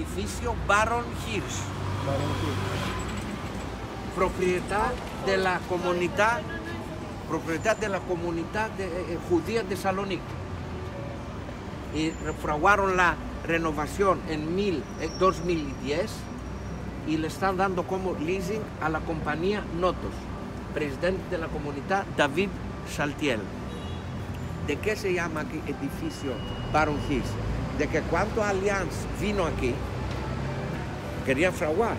edificio Baron Hirsch, propiedad de la comunidad, propiedad de la comunidad de- eh, judía de Salónica. Y fraguaron la renovación en mil- eh, 2010 y le están dando como leasing a la compañía Notos, presidente de la comunidad David Saltiel. ¿De qué se llama aquí edificio Baron Hills? De que cuando Allianz vino aquí, querían fraguar,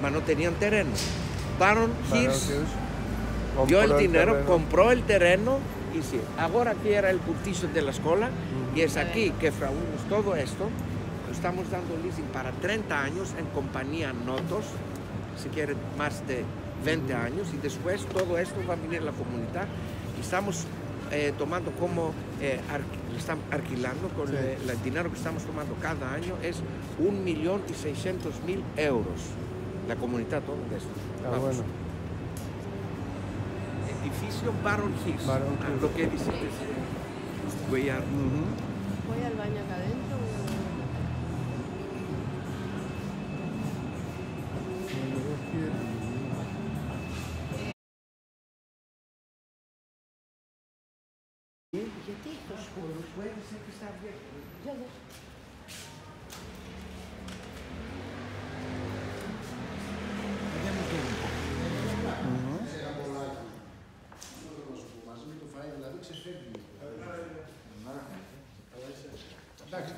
pero no tenían terreno. Baron Hills dio el dinero, terreno. compró el terreno y sí. Ahora aquí era el curtizo de la escuela y es aquí que fraguamos todo esto. Estamos dando leasing para 30 años en compañía Notos, si quieren más de 20 años y después todo esto va a venir a la comunidad y estamos eh, tomando como, eh, estamos alquilando con Sí. eh, el dinero que estamos tomando cada año es un millón y seiscientos mil euros. La comunidad todo esto. Está Vamos. bueno. Edificio Baron Hills. Baron Ah, Hills. Lo que dice Voy a... Voy al baño acá adentro. στα δύο χέρια. Εντάξει,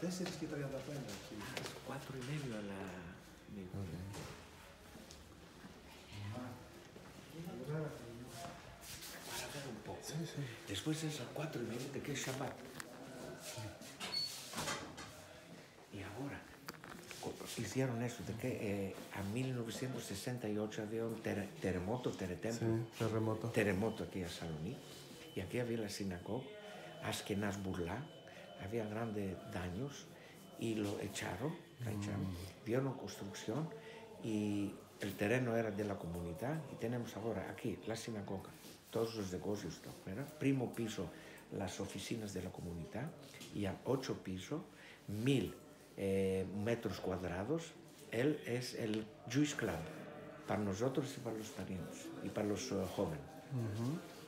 4 και 35. 4 Después es a cuatro de que es Shabbat. Y ahora hicieron eso de que eh, a 1968 había un ter- terremoto. Sí, terremoto. terremoto aquí a Saloní. Y aquí había la sinagoga Ashkenaz Burla, había grandes daños y lo echaron, la echaron, dieron construcción y el terreno era de la comunidad. Y tenemos ahora aquí la sinagoga, todos los negocios, ¿no? ¿verdad? primo piso las oficinas de la comunidad y al ocho piso, mil eh, metros cuadrados, él es el Jewish Club para nosotros y para los parientes y para los eh, jóvenes. De,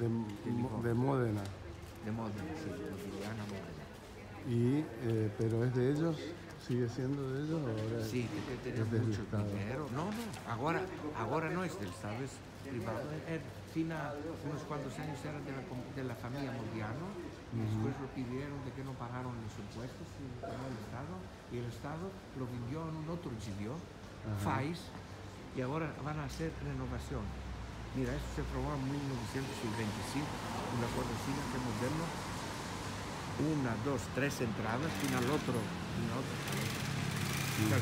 de Módena. De Módena, sí, de Módena. Y, eh, pero es de ellos, sigue siendo de ellos ahora Sí, que te- tenía es del mucho Estado. dinero. No, no, ahora, ahora no es del Estado, es privado. Fina, unos cuantos años era de la, de la familia Modiano, después lo pidieron de que no pagaron los impuestos y el Estado, y el Estado lo vendió en un otro sitio, FAIS, y ahora van a hacer renovación. Mira, esto se aprobó en 1925, una cuadrilla que moderno, una, dos, tres entradas, y al otro, y al otro.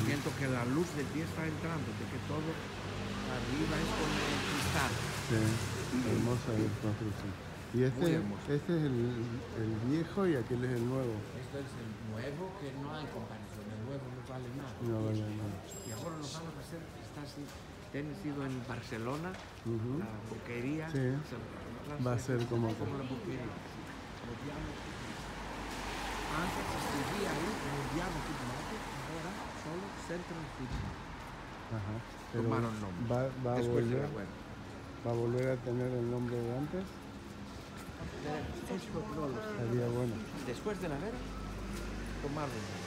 Viendo que la luz del día está entrando, de que todo arriba es con el cristal. Sí, hermosa la construcción. Y este, este es el, el viejo y aquel es el nuevo. Esto es el nuevo, que no hay comparación, el nuevo no vale nada. No vale nada. Y ahora lo vamos a hacer, está así, tienes ido en Barcelona, la boquería, Sí. Va a ser como- como la boquería. Antes escribía ahí, Modiano Kidnapping, ahora solo. Ajá. Pero Tomaron nombre. Va, va, a de volver, va a volver a tener el nombre de antes. No lo bueno. Después de la guerra, tomaron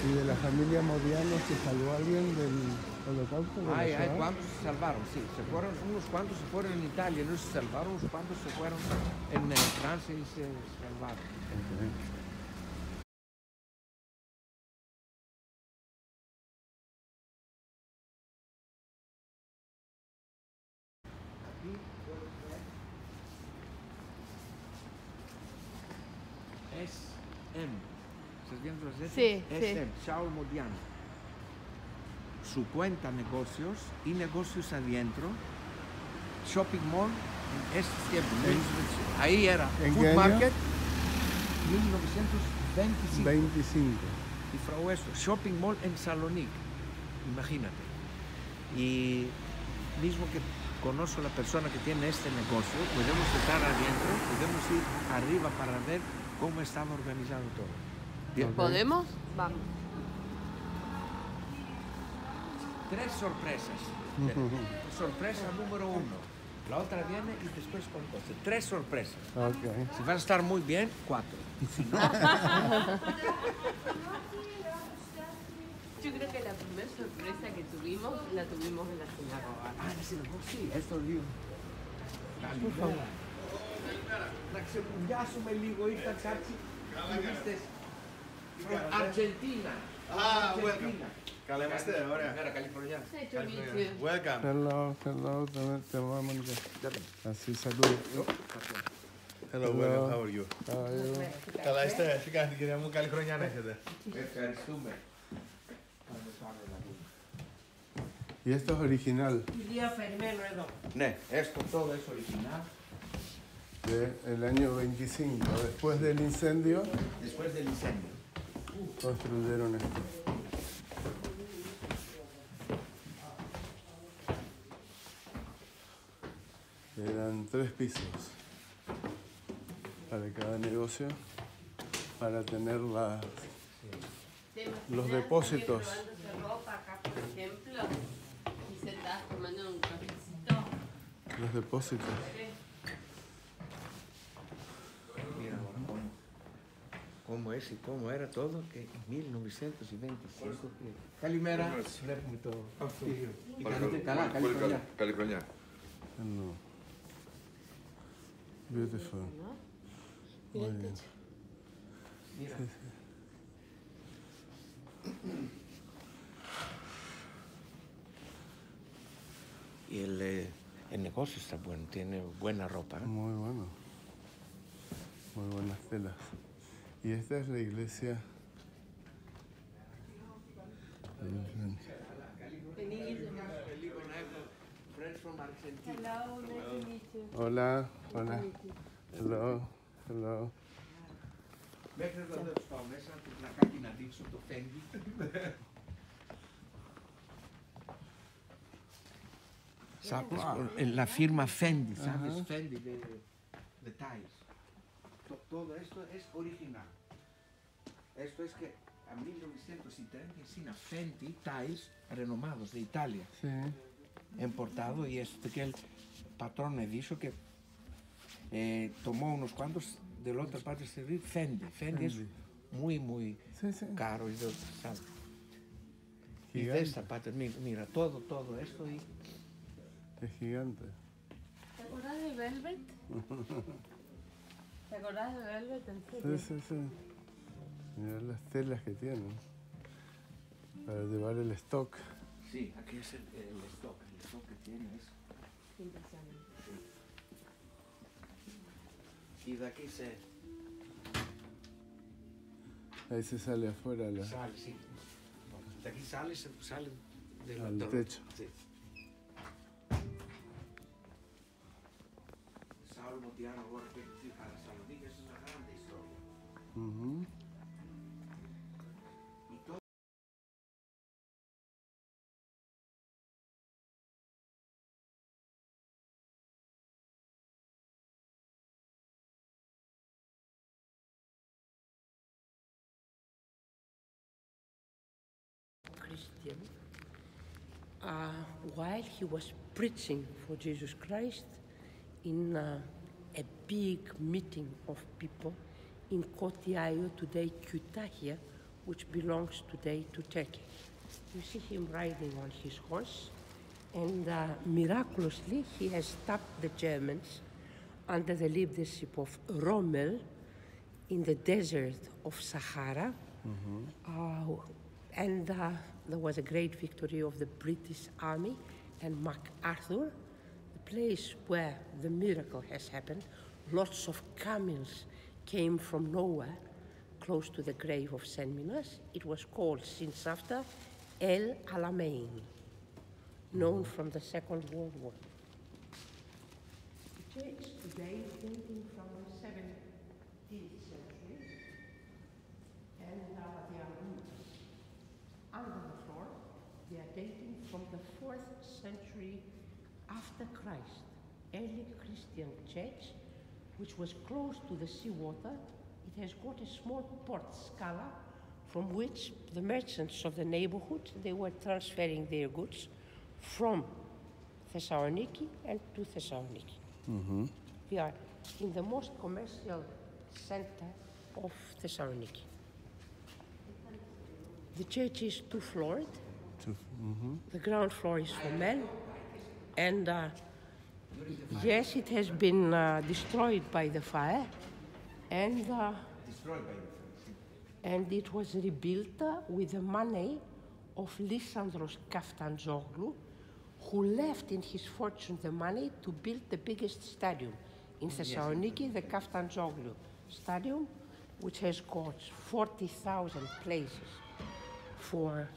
¿Y de la familia Modiano se salvó alguien del holocausto? de Hay, hay cuantos se salvaron, sí. Se fueron, unos cuantos se fueron en Italia, no se salvaron, unos cuantos se fueron en Francia y se salvaron. Sí. SM, Shaul Modiano. su cuenta negocios y negocios adentro. Shopping mall en este tiempo. Ahí era ¿En Food? Market 1925. 25. Y frau esto, shopping mall en Salonique, imagínate. Y mismo que conozco la persona que tiene este negocio, podemos estar adentro, podemos ir arriba para ver cómo estaba organizado todo. Bien, ¿Podemos? Vamos. Tres sorpresas. Sorpresa número uno. La otra viene y después con cosa. Tres sorpresas. Si vas a estar muy bien, cuatro. Y si no, Yo creo que la primera sorpresa que tuvimos la tuvimos en la sinagoga. Ah, sí, sí, esto digo. Por favor. Ya su me ligo y tacachi. ¿Viste? From Argentina. Ah, Argentina. Καλέμαστε, ωραία. Mira, California. Nice to meet you. Welcome. Hello, hello, te, te voy a mandar. Así, salud. Hello, welcome. How are you? How are you? Καλά είστε, τι κάνετε κυρία μου, καλή χρονιά να έχετε. Ευχαριστούμε. Y esto es original Ηλία, περιμένω εδώ. Ναι, esto todo es original. del año 25. Después del incendio, Después del incendio. construyeron esto. Eran tres pisos para cada negocio, para tener la, ¿Te imaginas Los depósitos. ropa acá, por ejemplo, y se tomando un cafecito? los depósitos. Mira ahora cómo, cómo es y cómo era todo, que en 1925 Calimera le Beautiful. Ah, Muy bien. Y el, eh, el, negocio está bueno, tiene buena ropa. ¿eh? Muy bueno. Muy buenas telas. Y esta es la iglesia. Hello, nice to meet you. Hola, hola. Hello, hello. Μέχρι εδώ δεν τους πάω μέσα, το πλακάκι να δείξω το φέγγι. ¿Sabes? En la firma Fendi, ¿sabes? Fendi de, de Todo esto es original. Esto es que a 1930 sin Fendi Tiles renomados de Italia, Sí. importado, y este que el patrón me dijo que eh, tomó unos cuantos de la otra parte de Fendi. Fendi es muy, muy Sí, sí. caro y de, ¿sabes? Y de esta parte, mira, todo, todo esto y Es gigante. ¿Te acordás de Velvet? ¿Te acordás de Velvet? En serio. Sí, sí, sí. Mirá las telas que tienen. Para llevar el stock. sí, aquí es el, el stock, el stock que tiene es. Impresionante. Y de aquí se Ahí se sale afuera la, sale, sí. De aquí sale, se sale del al techo. Sí. Salvo Tiano, ahora que sí, para Salonique es una grande historia. Ujú. Y todo Christian, uh, while he was preaching for Jesus Christ in uh, a big meeting of people in Kotiaio, today Kütahya, which belongs today to Turkey. You see him riding on his horse, and uh, miraculously he has stopped the Germans under the leadership of Rommel in the desert of Sahara. Uh, and uh, there was a great victory of the British Army and MacArthur, place where the miracle has happened. Lots of camels came from nowhere close to the grave of Saint Minas. It was called since after El Alamein, known from the Second World War. Today dating from the 17th century, and uh, they are rooms under the floor. They are dating from the 4th century after Christ. Early Christian church, which was close to the seawater, it has got a small port scala from which the merchants of the neighborhood they were transferring their goods from Thessaloniki and to Thessaloniki. Mm-hmm. We are in the most commercial center of Thessaloniki. The church is two floored. Two. The ground floor is for men, and uh, yes, it has been uh, destroyed by the fire, and uh, Destroyed by the and it was rebuilt uh, with the money of Lysandros Kaftanzoglu, who left in his fortune the money to build the biggest stadium in Thessaloniki, the Kaftanzoglu Stadium, which has got 40,000 places for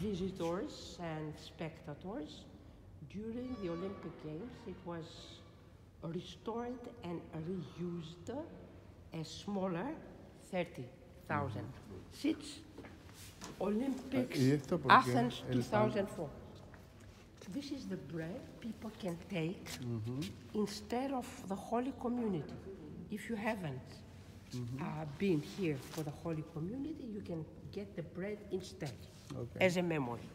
visitors and spectators. During the Olympic Games, it was restored and reused a smaller 30,000 mm-hmm. seats. Olympics, ¿y esto por qué? Athens El pan. 2004. This is the bread people can take mm-hmm. instead of the Holy Community. If you haven't mm-hmm. uh, been here for the Holy Community, you can get the bread instead Okay. as a memory.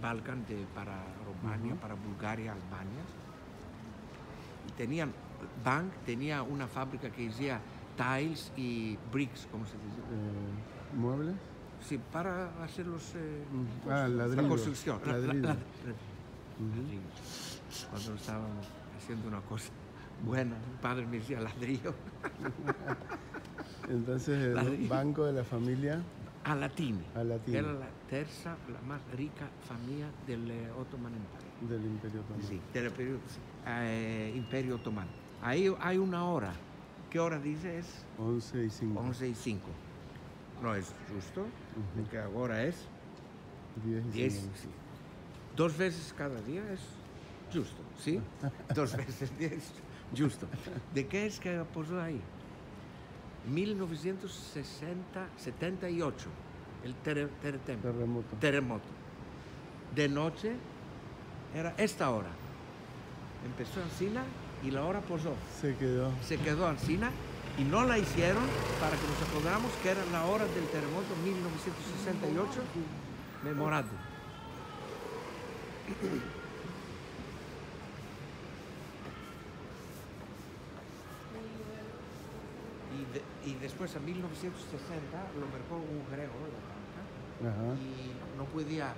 Balkan de- para Rumania, para Bulgaria, Albania. Y tenían, Bank tenía una fábrica que hacía tiles y bricks, ¿cómo se dice? Eh, ¿Muebles? Sí, para hacer los... eh, Ah, la ladrillos. construcción. la- la- ladrillos. la- ladrillos. Cuando estábamos haciendo una cosa buena, mi padre me decía ladrillo. Entonces, el Ladrillo. banco de la familia A Latini. Alatini. Era la terza, la más rica familia del eh, Ottoman Empire. del Imperio Otomano. Sí, del periodo- eh, Imperio Otomano. Ahí hay una hora. ¿Qué hora dice? Es 11 y 5. 11 y 5. No es justo, porque ahora es 10 y 10. 5. sí. Dos veces cada día es justo, ¿sí? Dos veces 10, justo. ¿De qué es que puso ahí? 1960, 78, el terremoto. Terremoto. terremoto. De noche era esta hora. Empezó Ancina y la hora posó. Se quedó. Se quedó Ancina y no la hicieron para que nos acordamos que era la hora del terremoto 1968. Memorando. Y, de- y después en 1960 lo marcó un griego la banca Ajá. y no podía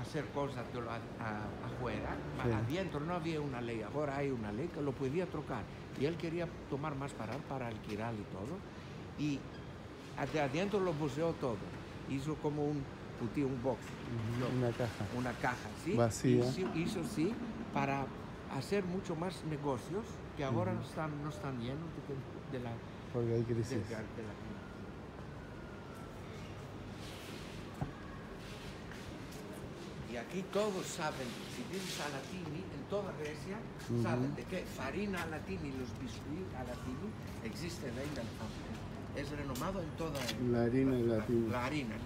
hacer cosas de lo a- a- afuera, Sí. adentro no había una ley, ahora hay una ley que lo podía trocar y él quería tomar más para, para alquilar y todo y de adentro lo buceó todo, hizo como un putío, un box, lo- Una caja. una caja, ¿sí? Vacía. Hizo, hizo sí para hacer mucho más negocios que ahora no, están, no están llenos de, de la Porque hay del crisis. gar- de la. Y aquí todos saben, si dices a Latini, en toda Grecia, saben de que farina a Latini y los biscuits a Latini existen ahí en el campo. Es renomado en toda La harina de latín. la harina,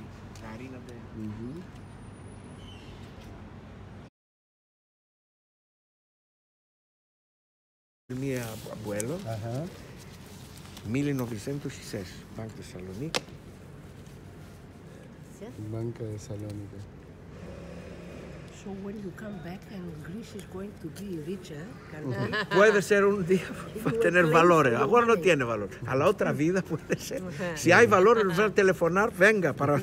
la harina de... Ujú. Mi abuelo, Ajá. 1906, Banco de Salonique. Banca de Salónica. So when you come back and Greece is going to be richer, can be. Puede ser un día, va a tener valores. Ahora no tiene valor. A la otra vida puede ser. Si hay valores, nos va a telefonar, venga para.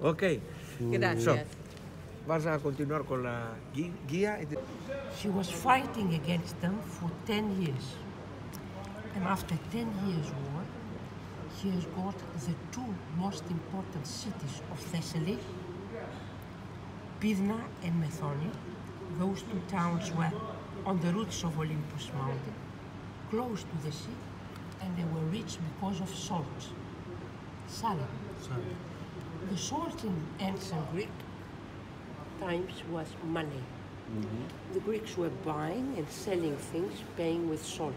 ok. Gracias. Vas a continuar con la guía. She was fighting against them for 10 years. And after 10 years war, he has got the two most important cities of Thessaly, Pydna and Methone. Those two towns were on the roots of Olympus mountain, close to the sea, and they were rich because of salt. Salad. The salt in ancient Greek times was money. Mm-hmm. The Greeks were buying and selling things, paying with salt.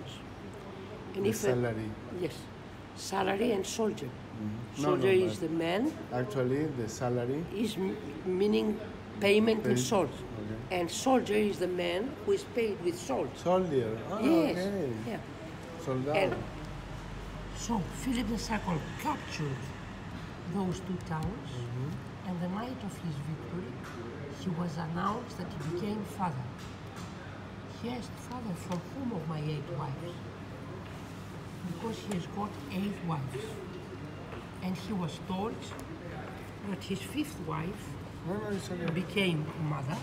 And The if a- salary. yes, salary and soldier. No, Soldier no, is the man, Actually, the salary. is meaning payment in Paid, salt. okay. And soldier is the man who is paid with salt. Soldier. Ah, yes. okay. Yeah. Soldado. And so Philip II captured those two towns, and the night of his victory, he was announced that he became father. He asked, Father, from whom of my eight wives? Because he has got eight wives. And he was told that his fifth wife became mother.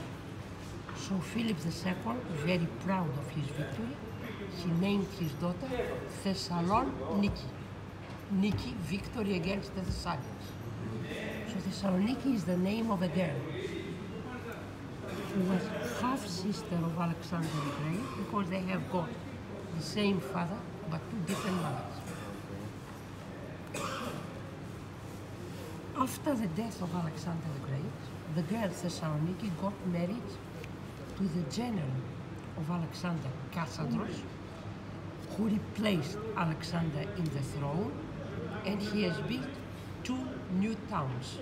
So Philip II, very proud of his victory, he named his daughter Thessaloniki. Niki, victory against the Thessalians. So Thessaloniki is the name of a girl who was half sister of Alexander the Great because they have got the same father but two different mothers. After the death of Alexander the Great, the girl Thessaloniki got married to the general of Alexander, Cassadros, who replaced Alexander in the throne, and he has built two new towns.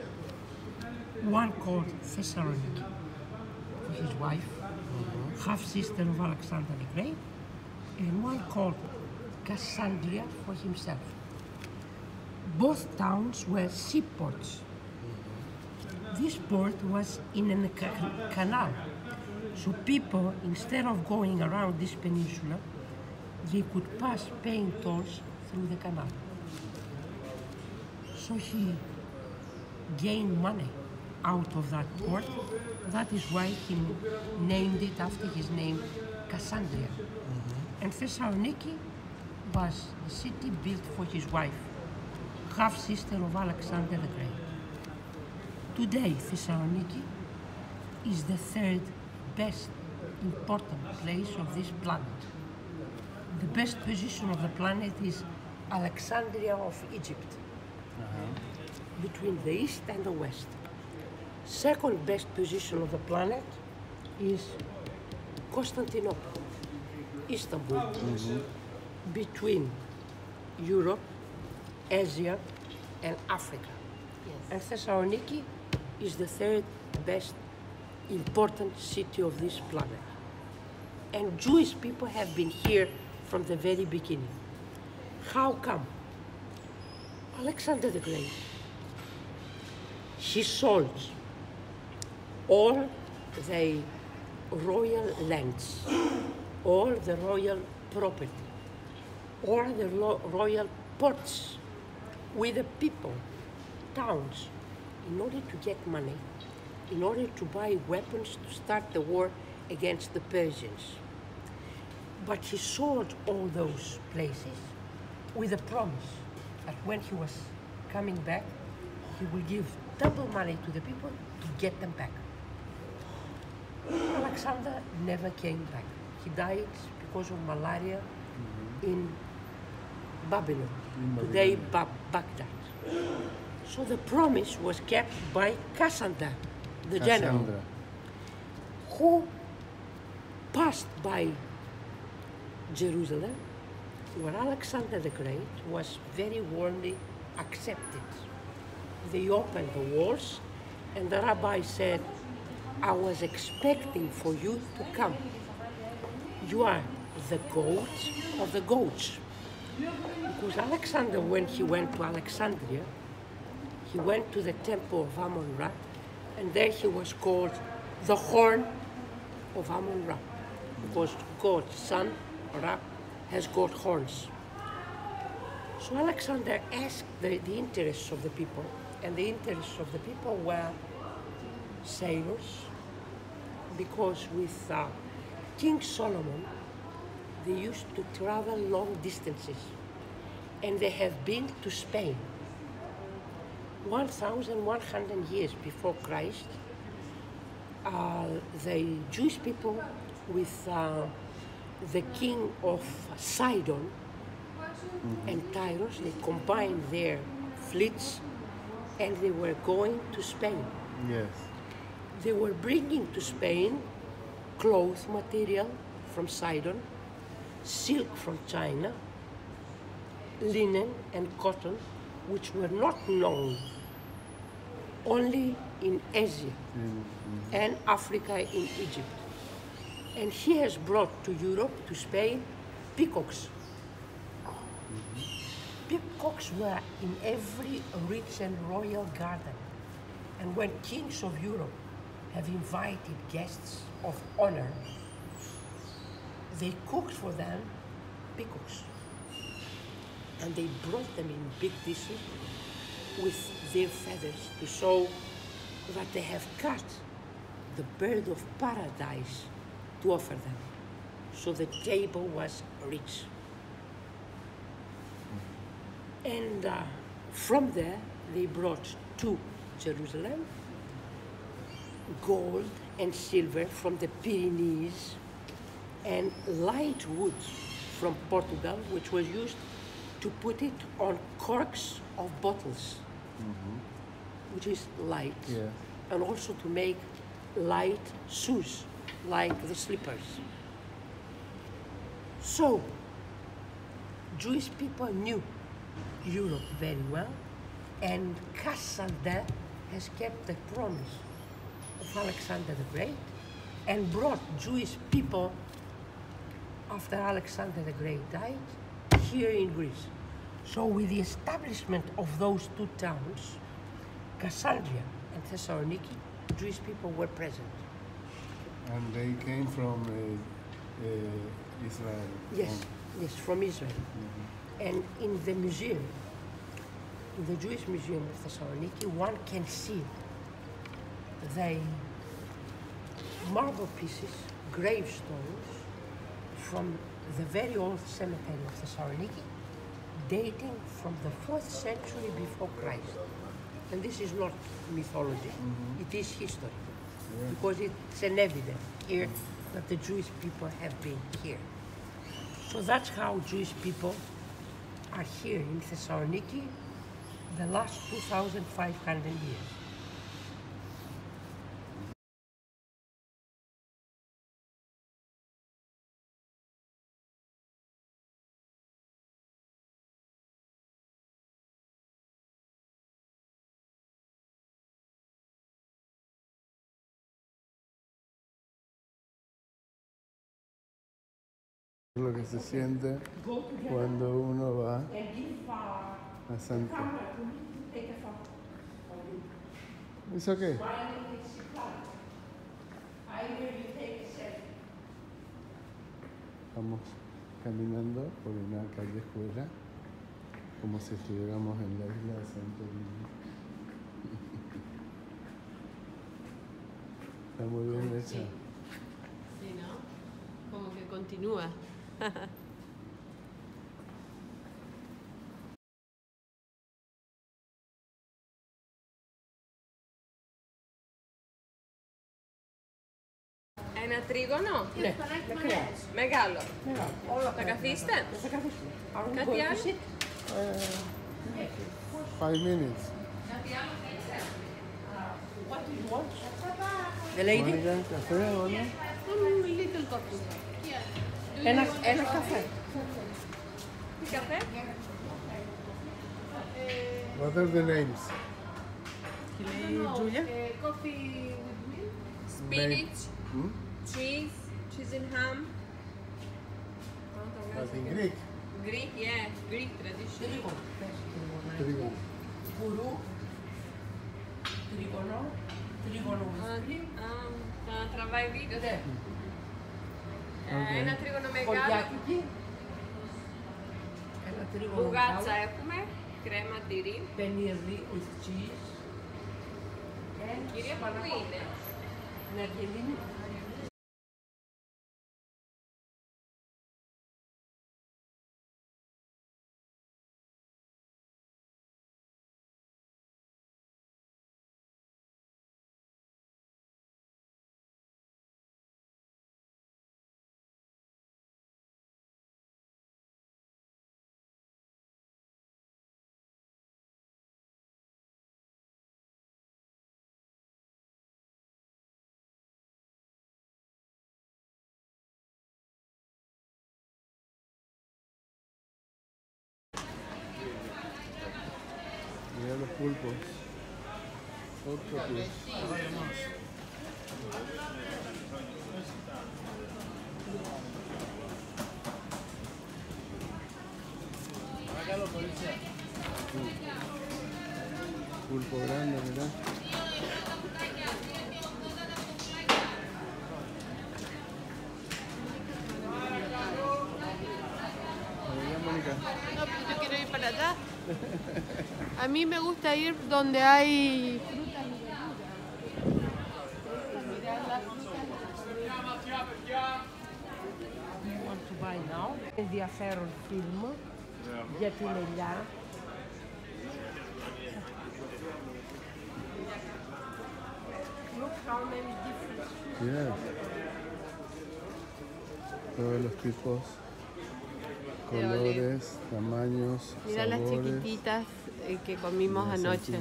One called Thessaloniki for his wife, mm-hmm. half sister of Alexander the Great, and one called Cassandria for himself. Both towns were seaports. This port was in a canal, so people, instead of going around this peninsula, they could pass paying tolls through the canal. So he gained money out of that port. That is why he named it after his name, Cassandria. Mm-hmm. And Thessaloniki was the city built for his wife, half sister of Alexander the Great. Today, Thessaloniki is the third best important place of this planet. The best position of the planet is Alexandria of Egypt, between the east and the west. Second best position of the planet is Constantinople, Istanbul, mm-hmm. Between Europe, Asia, and Africa. And Thessaloniki is the third best important city of this planet. And Jewish people have been here from the very beginning. How come? Alexander the Great, he sold all the royal lands, all the royal property, all the royal ports with the people, towns, in order to get money, in order to buy weapons to start the war against the Persians. But he sold all those places with a promise that when he was coming back, he will give double money to the people to get them back. Alexander never came back. He died because of malaria mm-hmm. in Babylon, today ba- Baghdad. So the promise was kept by Cassander, the general, who passed by Jerusalem, where Alexander the Great was very warmly accepted. They opened the walls, and the rabbi said, I was expecting for you to come. You are the goat of the goats. Because Alexander, when he went to Alexandria, he went to the temple of Amun Ra, and there he was called the horn of Amun Ra. Because God's son, Ra, has got horns. So Alexander asked the, the interests of the people, and the interests of the people were sailors, because with uh, King Solomon, they used to travel long distances. and they have been to Spain. 1,100 years before Christ, uh, the Jewish people with uh, the king of Sidon and Tyros, they combined their fleets and they were going to Spain. Yes. They were bringing to Spain cloth material from Sidon, silk from China, linen and cotton, which were not known only in Asia mm-hmm. and Africa in Egypt. And he has brought to Europe, to Spain, peacocks. Mm-hmm. Peacocks were in every rich and royal garden. And when kings of Europe have invited guests of honor, they cooked for them peacocks. And they brought them in big dishes with their feathers to show that they have cut the bird of paradise to offer them. So the table was rich. And uh, from there, they brought to Jerusalem gold and silver from the Pyrenees and light wood from Portugal, which was used to put it on corks of bottles, mm-hmm. which is light, Yeah. and also to make light shoes like the slippers. So, Jewish people knew Europe very well, and Cassaldin has kept the promise of Alexander the Great and brought Jewish people after Alexander the Great died here in Greece. So, with the establishment of those two towns, Cassandria and Thessaloniki, Jewish people were present. And they came from uh, uh, Israel. Yes, yes, from Israel. And in the museum, in the Jewish Museum of Thessaloniki, one can see the marble pieces, gravestones from the very old cemetery of Thessaloniki, dating from the fourth century before Christ. And this is not mythology, mm-hmm. it is history. Because it's an evidence here that the Jewish people have been here. So that's how Jewish people are here in Thessaloniki the last 2,500 years. Lo que se siente cuando uno va a Santa. ¿Es okay? Vamos caminando por una callejuela como si estuviéramos en la isla de Santorini. Está muy bien hecha. Sí, ¿no? Como que continúa. Ένα τρίγωνο. Ναι, μακριά. Μεγάλο. Μεγάλο. Όλα Θα καθίσετε. Θα καθίσουμε. Are we Κάτι going to άλλο? sit? Five minutes. What do you want? The lady? Mónica, café o no? Mm, little coffee. Ένα, ένα καφέ. Τι καφέ? What are the names? Τζούλια. Coffee with milk. Spinach. Hmm? Cheese. Cheese and ham. But in Greek. Greek, yeah. Greek tradition. Τρίγωνο. Τρίγωνο. Κουρού. Τρίγωνο. Τρίγωνο. Α, α, Θα τραβάει βίντεο. Ναι. Okay. Ένα τρίγωνο μεγάλο. Ένα τρίγωνο Μπουγάτσα έχουμε. Κρέμα τυρί. Πενιρδί with cheese. Κυρία, πού είναι; Ναι, και Mira los pulpos. Octopus. Pulpo grande, ¿verdad? mí me gusta ir donde hay frutas y. Es de hacer un film, ya tiene ya. Look. Todos los tipos, colores, tamaños, Mira las chiquititas eh, que comimos anoche,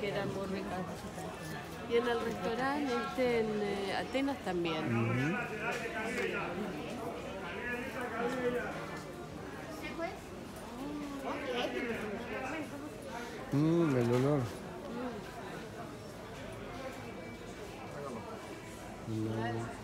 que eran muy ricas. Y en el restaurante este en eh, Atenas también. Ujú. Mm, el olor. Olor.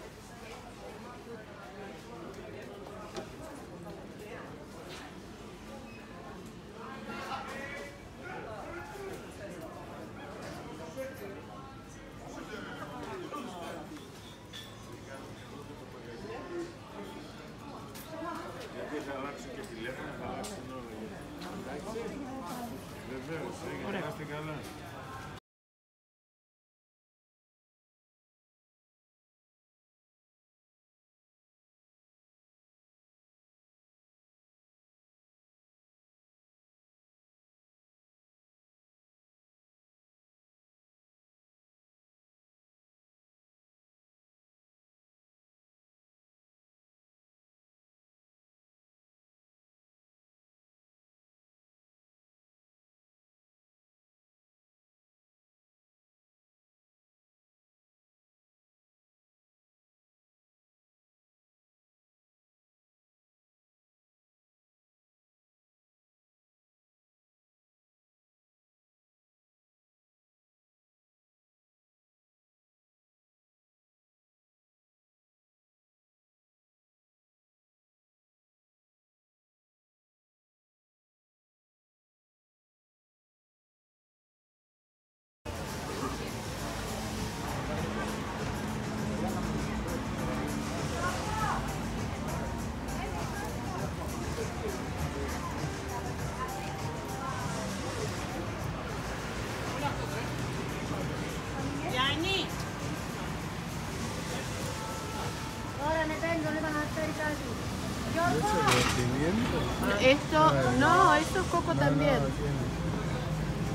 No, esto es coco también.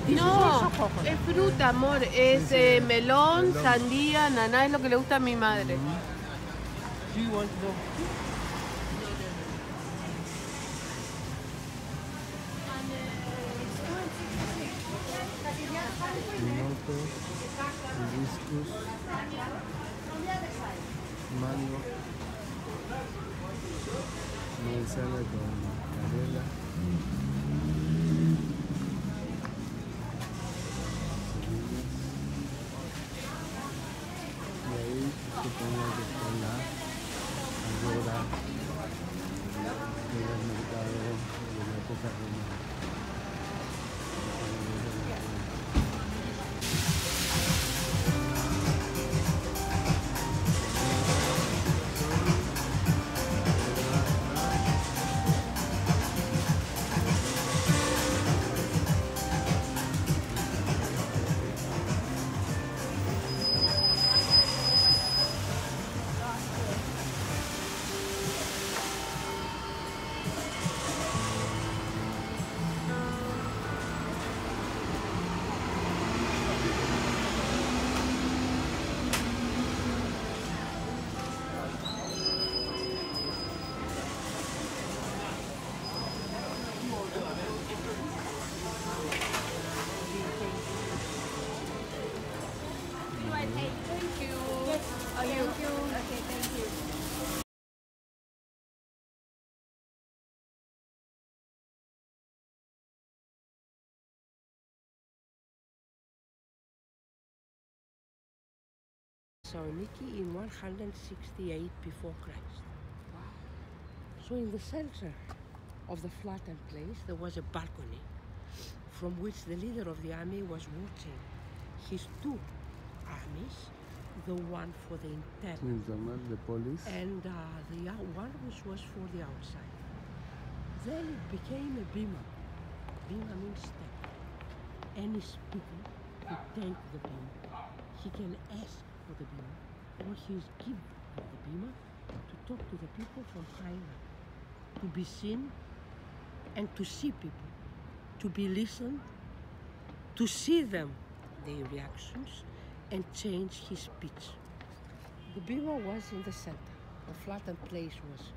No, es fruta, amor. Es eh, melón, sandía, naná, es lo que le gusta a mi madre. Hibiscus, mango, manzana con Saloniki in 168 before Christ. So in the center of the flattened place there was a balcony from which the leader of the army was watching his two armies, the one for the interior Internal, the police. and uh, the one which was for the outside. Then it became a bima. Bima means step. Any speaker could take the bima. He can ask for the bima, or he is given the bima to talk to the people from high up, to be seen and to see people, to be listened, to see them, their reactions, and change his speech. The bima was in the center. The flattened place was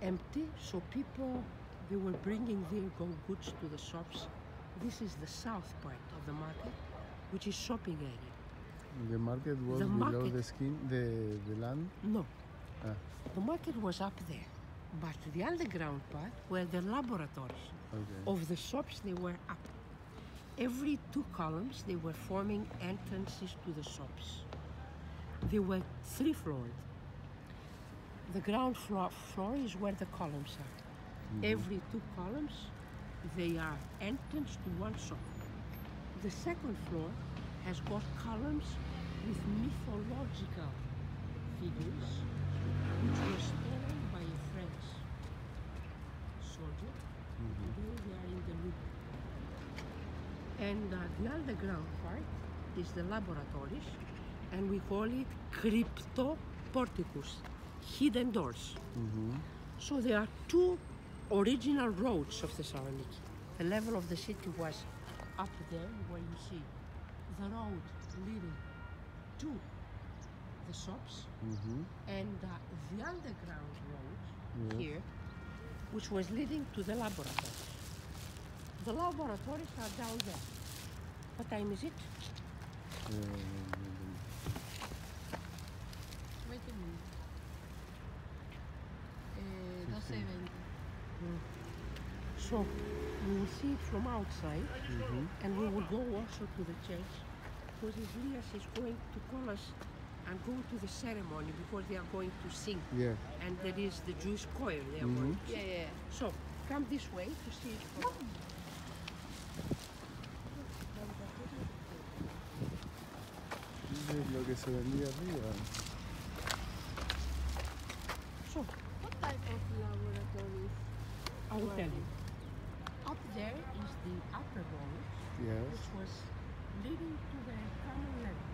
empty, so people they were bringing their go- goods to the shops. This is the south part of the market, which is shopping area. The market was The below the skin, the, the land. No, Ah, the market was up there, but the underground part were the laboratories. okay. Of the shops, they were up. Every two columns, they were forming entrances to the shops. They were three floored. The ground floor, floor is where the columns are. Every two columns, they are entrance to one shop. The second floor has got columns with mythological figures, which were stolen by a French soldier. Today they are in the Louvre. And uh, the underground part is the laboratories, and we call it cryptoporticus, hidden doors. So there are two original roads of Thessaloniki. The level of the city was up there where you see the road leading to the shops and uh, the underground road here, which was leading to the laboratories. The laboratories are down there. What time is it? Eh, Wait a minute. 12 y 20. So we will see it from outside, mm-hmm. and we will go also to the church, because Elias is going to call us and go to the ceremony because they are going to sing, yeah. and there is the Jewish choir they are going mm-hmm. to Yeah, sing. yeah. So come this way to see it from. Lo que se vendía arriba. So What type of laboratories? I will tell you. Up there is the upper road, Yes. which was leading to the common level.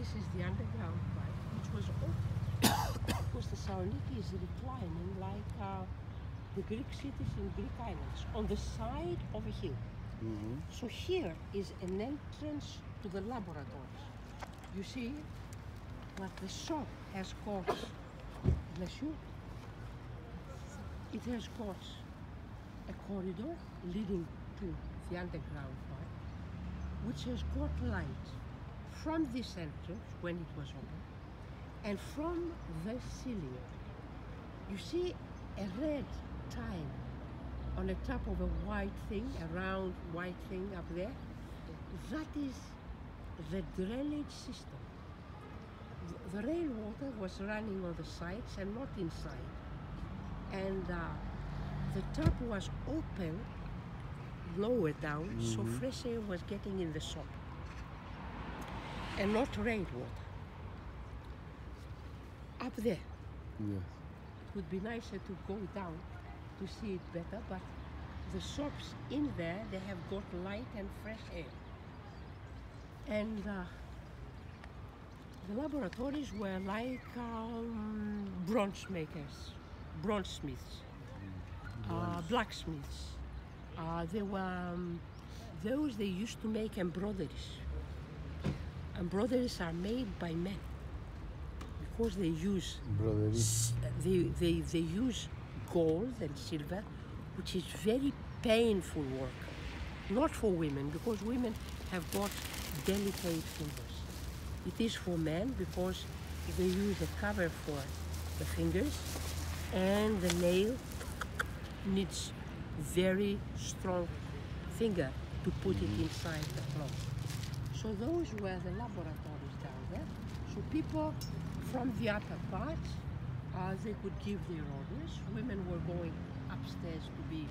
This is the underground part, which was open. because the Saloniki is reclining like uh, the Greek cities in Greek islands, on the side of a hill. So here is an entrance to the laboratories. You see, but the shop has got, bless you, it has got a corridor leading to the underground part, which has got light from this entrance when it was open and from the ceiling. You see a red tile on the top of a white thing, a round white thing up there. That is the drainage system. The- The rainwater was running on the sides and not inside. And uh, the top was open lower down, so fresh air was getting in the shop. And not rainwater. Up there. Yes. It would be nicer to go down to see it better, but the shops in there, they have got light and fresh air. And uh, the laboratories were like um, bronze makers, bronze smiths, uh, blacksmiths. Uh, they were um, those they used to make embroideries. Embroideries are made by men because they use they, they, they use gold and silver, which is very painful work. Not for women, because women have got delicate fingers. It is for men because they use a cover for the fingers and the nail needs very strong finger to put it mm-hmm. inside the cloth. So those were the laboratories down there. So people from the upper parts, uh, they could give their orders. Women were going upstairs to be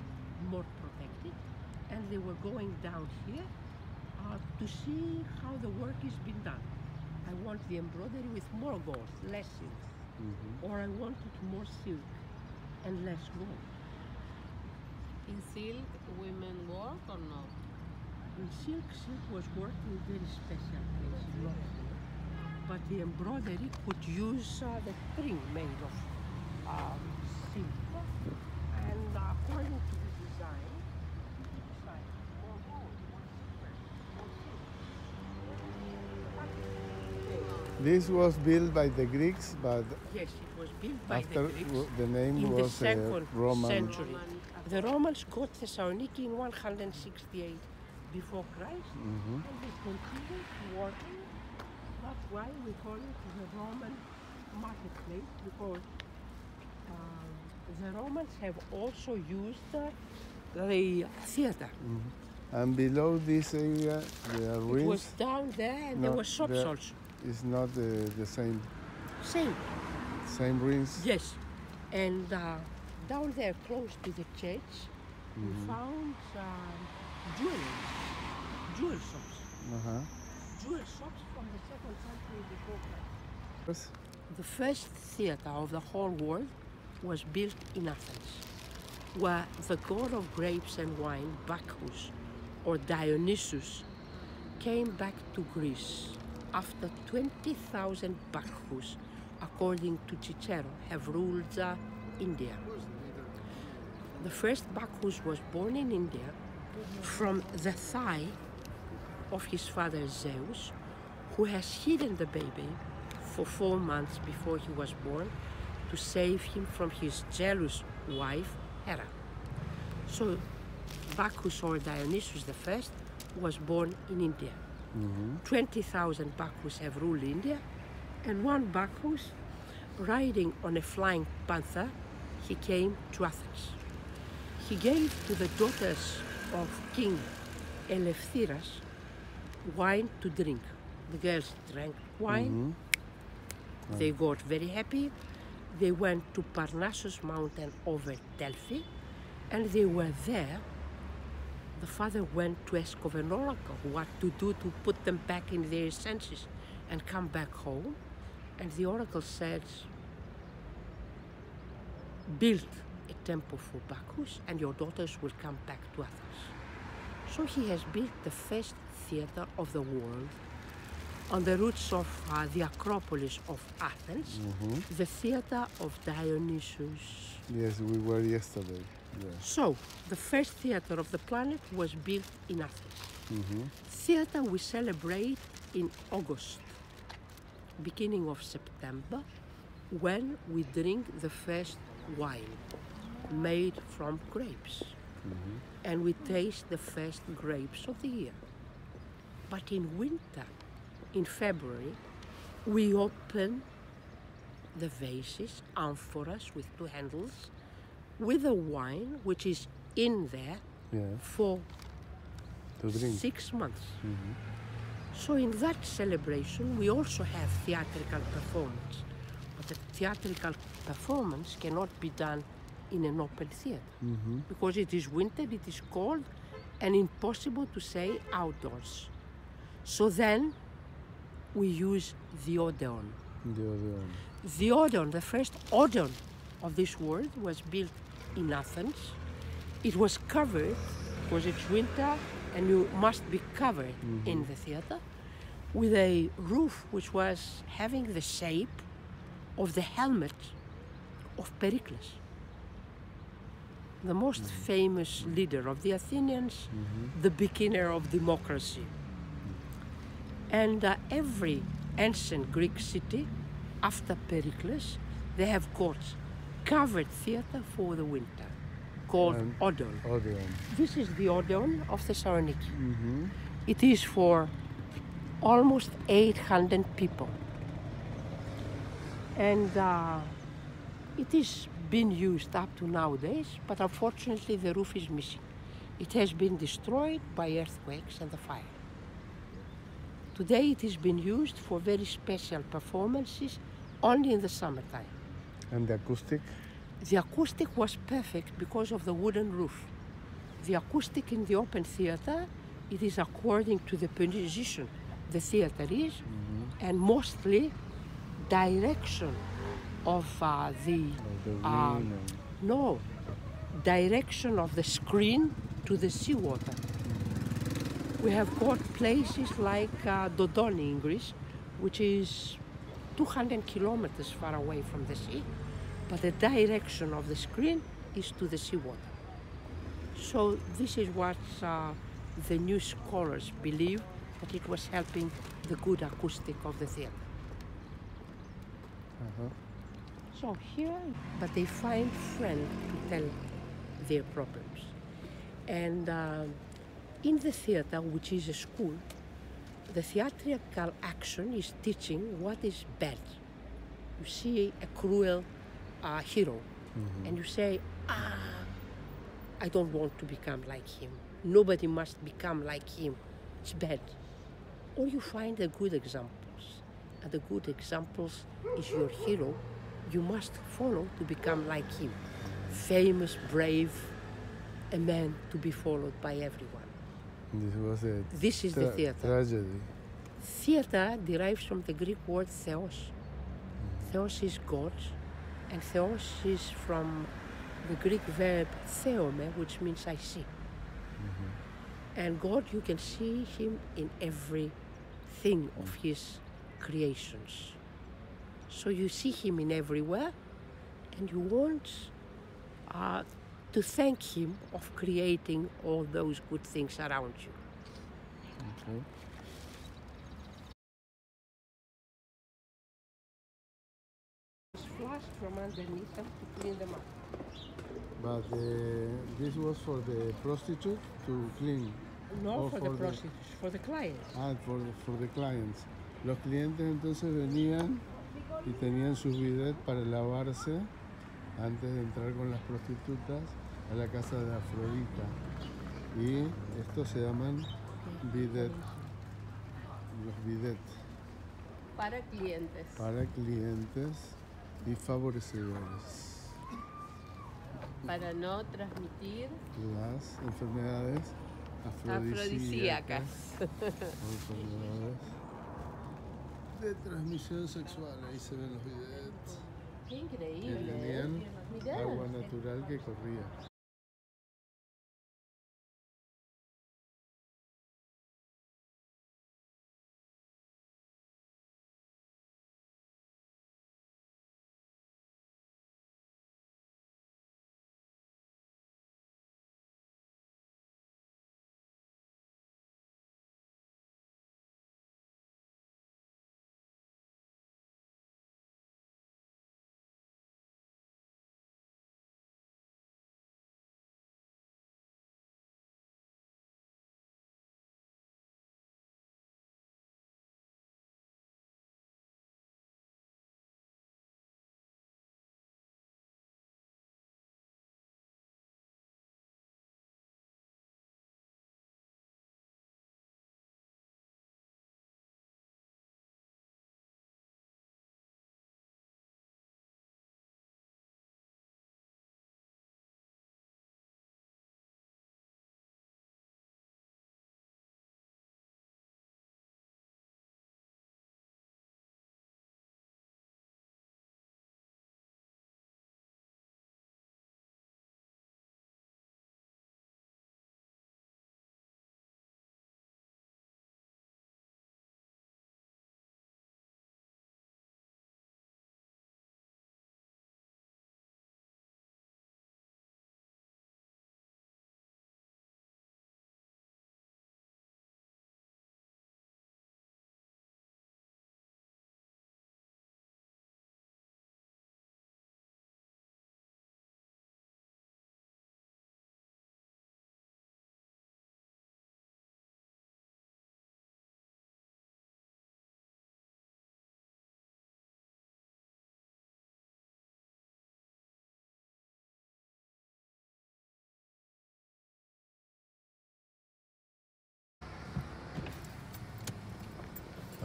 more protected, and they were going down here uh, to see how the work is being done. I want the embroidery with more gold, less silk, or I wanted more silk and less gold. In silk, women work or not? In silk, silk was worked in very special places, not here. But the embroidery could use uh, the string made of um, silk. And uh, according to the design, we decided more gold, more silver, more silk. This was built by the Greeks, but Yes, it was built by after the Greeks the name in the was uh, second Roman. century. The Romans got Thessaloniki in 168 before Christ, Mhm. and it continued working. That's why we call it the Roman marketplace because um, the Romans have also used uh, the theater. And below this area, there are It was down there, and there No, were shops there- also. It's not uh, the same Same. same ruins. Yes, and uh, down there, close to the church, we Mm-hmm. found um, jewelry, jewel shops, Uh-huh. jewel shops from the second century before Christ. The first theater of the whole world was built in Athens, where the god of grapes and wine, Bacchus, or Dionysus, came back to Greece after 20,000 Bacchus, according to Cicero, have ruled uh, India. The first Bacchus was born in India from the thigh of his father Zeus, who has hidden the baby for four months before he was born to save him from his jealous wife Hera. So Bacchus or Dionysus I was born in India. Mm-hmm. 20,000 Bacchus have ruled India, and one Bacchus, riding on a flying panther, he came to Athens. He gave to the daughters of King Eleftheras wine to drink. The girls drank wine. Mm-hmm. They got very happy. They went to Parnassus mountain over Delphi, and they were there. The father went to ask of an oracle what to do to put them back in their senses and come back home. And the oracle said, Build a temple for Bacchus, and your daughters will come back to Athens. So he has built the first theater of the world on the roots of uh, the Acropolis of Athens, the theater of Dionysus. Yes, we were yesterday. Yes. So, the first theater of the planet was built in Athens. Theater we celebrate in August, beginning of September, when we drink the first wine made from grapes. Mm-hmm. And we taste the first grapes of the year. But in winter, in February, we open the vases, amphoras with two handles, with the wine which is in there Yeah, for six months. Mm-hmm. So in that celebration, we also have theatrical performance. But the theatrical performance cannot be done in an open theater mm-hmm. because it is winter, it is cold, and impossible to say outdoors. So then we use the Odeon. The other one. The Odeon, the first Odeon of this world, was built in Athens. It was covered because it's winter and you must be covered mm-hmm. in the theater with a roof which was having the shape of the helmet of Pericles, the most famous leader of the Athenians, the beginner of democracy. And uh, every ancient Greek city, after Pericles, they have got covered theater for the winter called And- Odeon. Other. This is the Odeon of Thessaloniki. It is for almost 800 people. And uh, it is been used up to nowadays, but unfortunately the roof is missing. It has been destroyed by earthquakes and the fire. today it has been used for very special performances only in the summertime. And the acoustic? The acoustic was perfect because of the wooden roof. The acoustic in the open theater, it is according to the position the theater is, mm-hmm. and mostly direction of uh, the Of the um, no direction of the screen to the seawater. We have got places like uh, Dodoni in Greece, which is 200 kilometers far away from the sea, but the direction of the screen is to the seawater. So this is what uh, the new scholars believe that it was helping the good acoustic of the theater. Ajá. So here, but they find friend to tell their problems. And um, in the theater, which is a school, the theatrical action is teaching what is bad. You see a cruel uh, hero, and you say, ah, I don't want to become like him. Nobody must become like him. It's bad. Or you find the good examples. And the good examples is your hero. You must follow to become like him. Famous, brave, a man to be followed by everyone. This was it. This is the theater. tragedy. Theater derives from the Greek word theos. Theos is God, and theos is from the Greek verb theome, which means I see. Mm-hmm. And God, you can see Him in everything of His creations. So you see Him in everywhere, and you want uh, to thank Him of creating all those good things around you. Okay. Flush from underneath them to clean them up. But uh, this was for the prostitute to clean. No for, for the the- prostitutes, for the clients. Ah, for, for the clients. Los clientes entonces venían y tenían sus bidets para lavarse antes de entrar con las prostitutas a la casa de Afrodita. Y estos se llaman bidet, los bidets, Para clientes. para clientes y favorecedores. Para no transmitir Las enfermedades afrodisíacas. afrodisíacas. enfermedades de transmisión sexual. Ahí se ven los bidets. Qué increíble. ¿eh? tenían Mirá. agua natural que corría.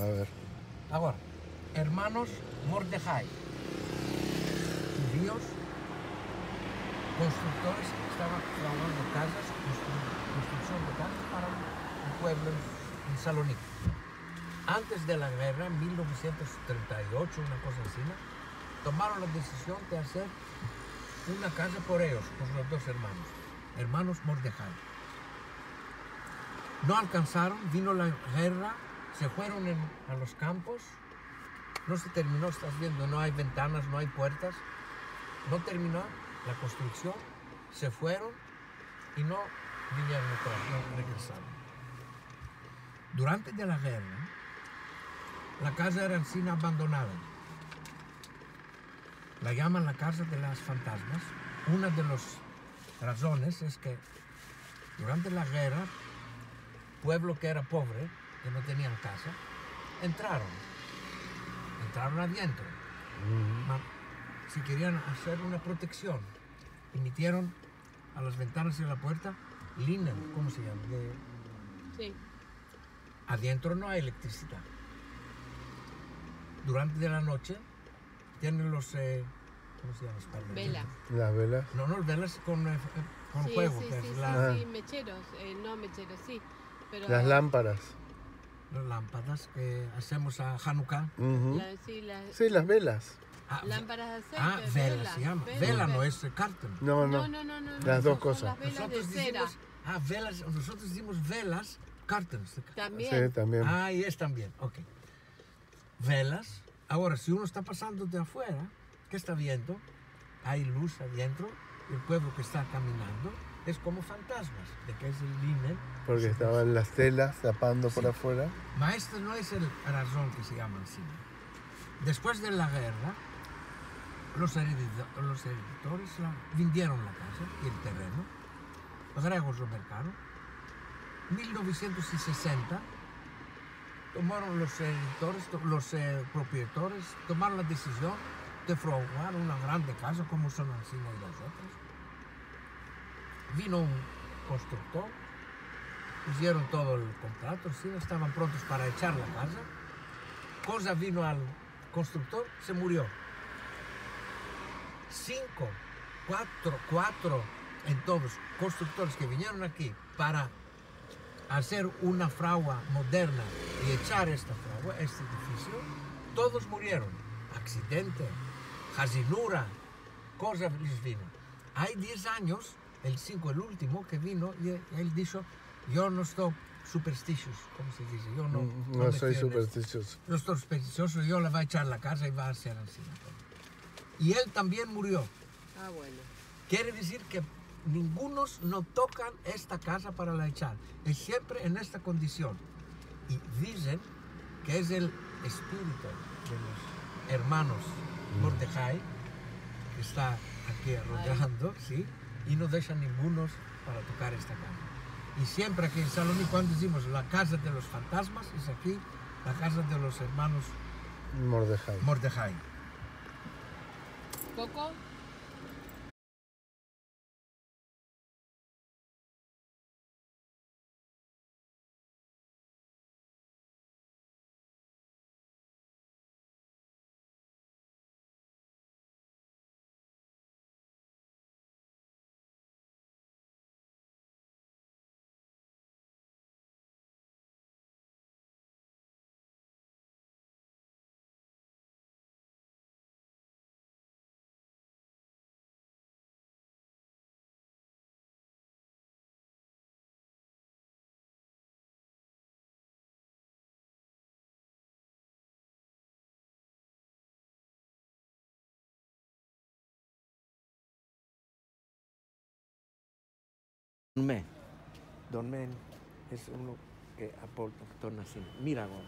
A ver. Ahora, hermanos Mordejai, judíos, constructores que estaban fraguando casas, constru- construcción de casas para un pueblo en, Salónica. Antes de la guerra, en 1938, una cosa así, tomaron la decisión de hacer una casa por ellos, por los dos hermanos, hermanos Mordejai. No alcanzaron, vino la guerra, se fueron a los campos, no se terminó, estás viendo, no hay ventanas, no hay puertas, no terminó la construcción, se fueron y no vinieron atrás, no regresaron. Durante la guerra, la casa era sin abandonada. La llaman la casa de las fantasmas. Una de las razones es que durante la guerra, pueblo que era pobre, que no tenían casa, entraron. Entraron adentro. Ma- Si querían hacer una protección, emitieron a las ventanas y a la puerta linen, ¿cómo se llama? De- Sí. adentro no hay electricidad. Durante de la noche tienen los, eh, ¿cómo se llama? español? Vela. Las velas. No, no, velas con, eh, con Sí, fuego, sí, que sí, es sí, la, sí, mecheros, eh, no mecheros, sí. Pero Las lámparas. Las lámparas que hacemos a Hanukkah. La- sí, las Sí, las velas. Ah, lámparas de aceite. ah, vela velas, se llama. velas, Vela no es eh, cartón. No, No, no. no, no, no. Las no, dos cosas. Las velas de Nosotros cera. decimos, ah, velas, nosotros decimos velas, cartons. También. Sí, también. Ah, y es también, ok. Velas. Ahora, si uno está pasando de afuera, ¿qué está viendo? Hay luz adentro, el pueblo que está caminando es como fantasmas, de que es el linen. Porque estaban las telas tapando por Sí. afuera. Maestro no es el razón que se llama así. Después de la guerra, los, heredita- los hereditores vendieron la casa y el terreno. Los griegos lo mercaron. 1960 tomaron los hereditores, to- los eh, propietarios, tomaron la decisión de fraguar una grande casa como son Alcina y las otras. Vino un constructor, hicieron todo el contrato, sí, estaban prontos para echar la casa. Cosa vino al constructor, se murió. Cinco, cuatro, cuatro en todos, constructores que vinieron aquí para hacer una fragua moderna y echar esta fragua, este edificio, todos murieron. Accidente, jazinura, cosa les vino. Hay 10 años, el 5, el último que vino, y él dijo, yo no estoy superstitious, como se dice, yo no, Mm, no No me soy supersticioso. No estoy supersticioso, yo le voy a echar la casa y va a ser así. Y él también murió. Ah, bueno. Quiere decir que ningunos no tocan esta casa para la echar. Es siempre en esta condición. Y dicen que es el espíritu de los hermanos Mordejai que está aquí arrollando, ¿sí? Y no deja ningunos para tocar esta casa. Y siempre aquí en Salónica, cuando decimos la casa de los fantasmas, es aquí la casa de los hermanos Mordejai. Mordejai. Coco, Dorme. Dorme es uno que aporta así. Mira ahora.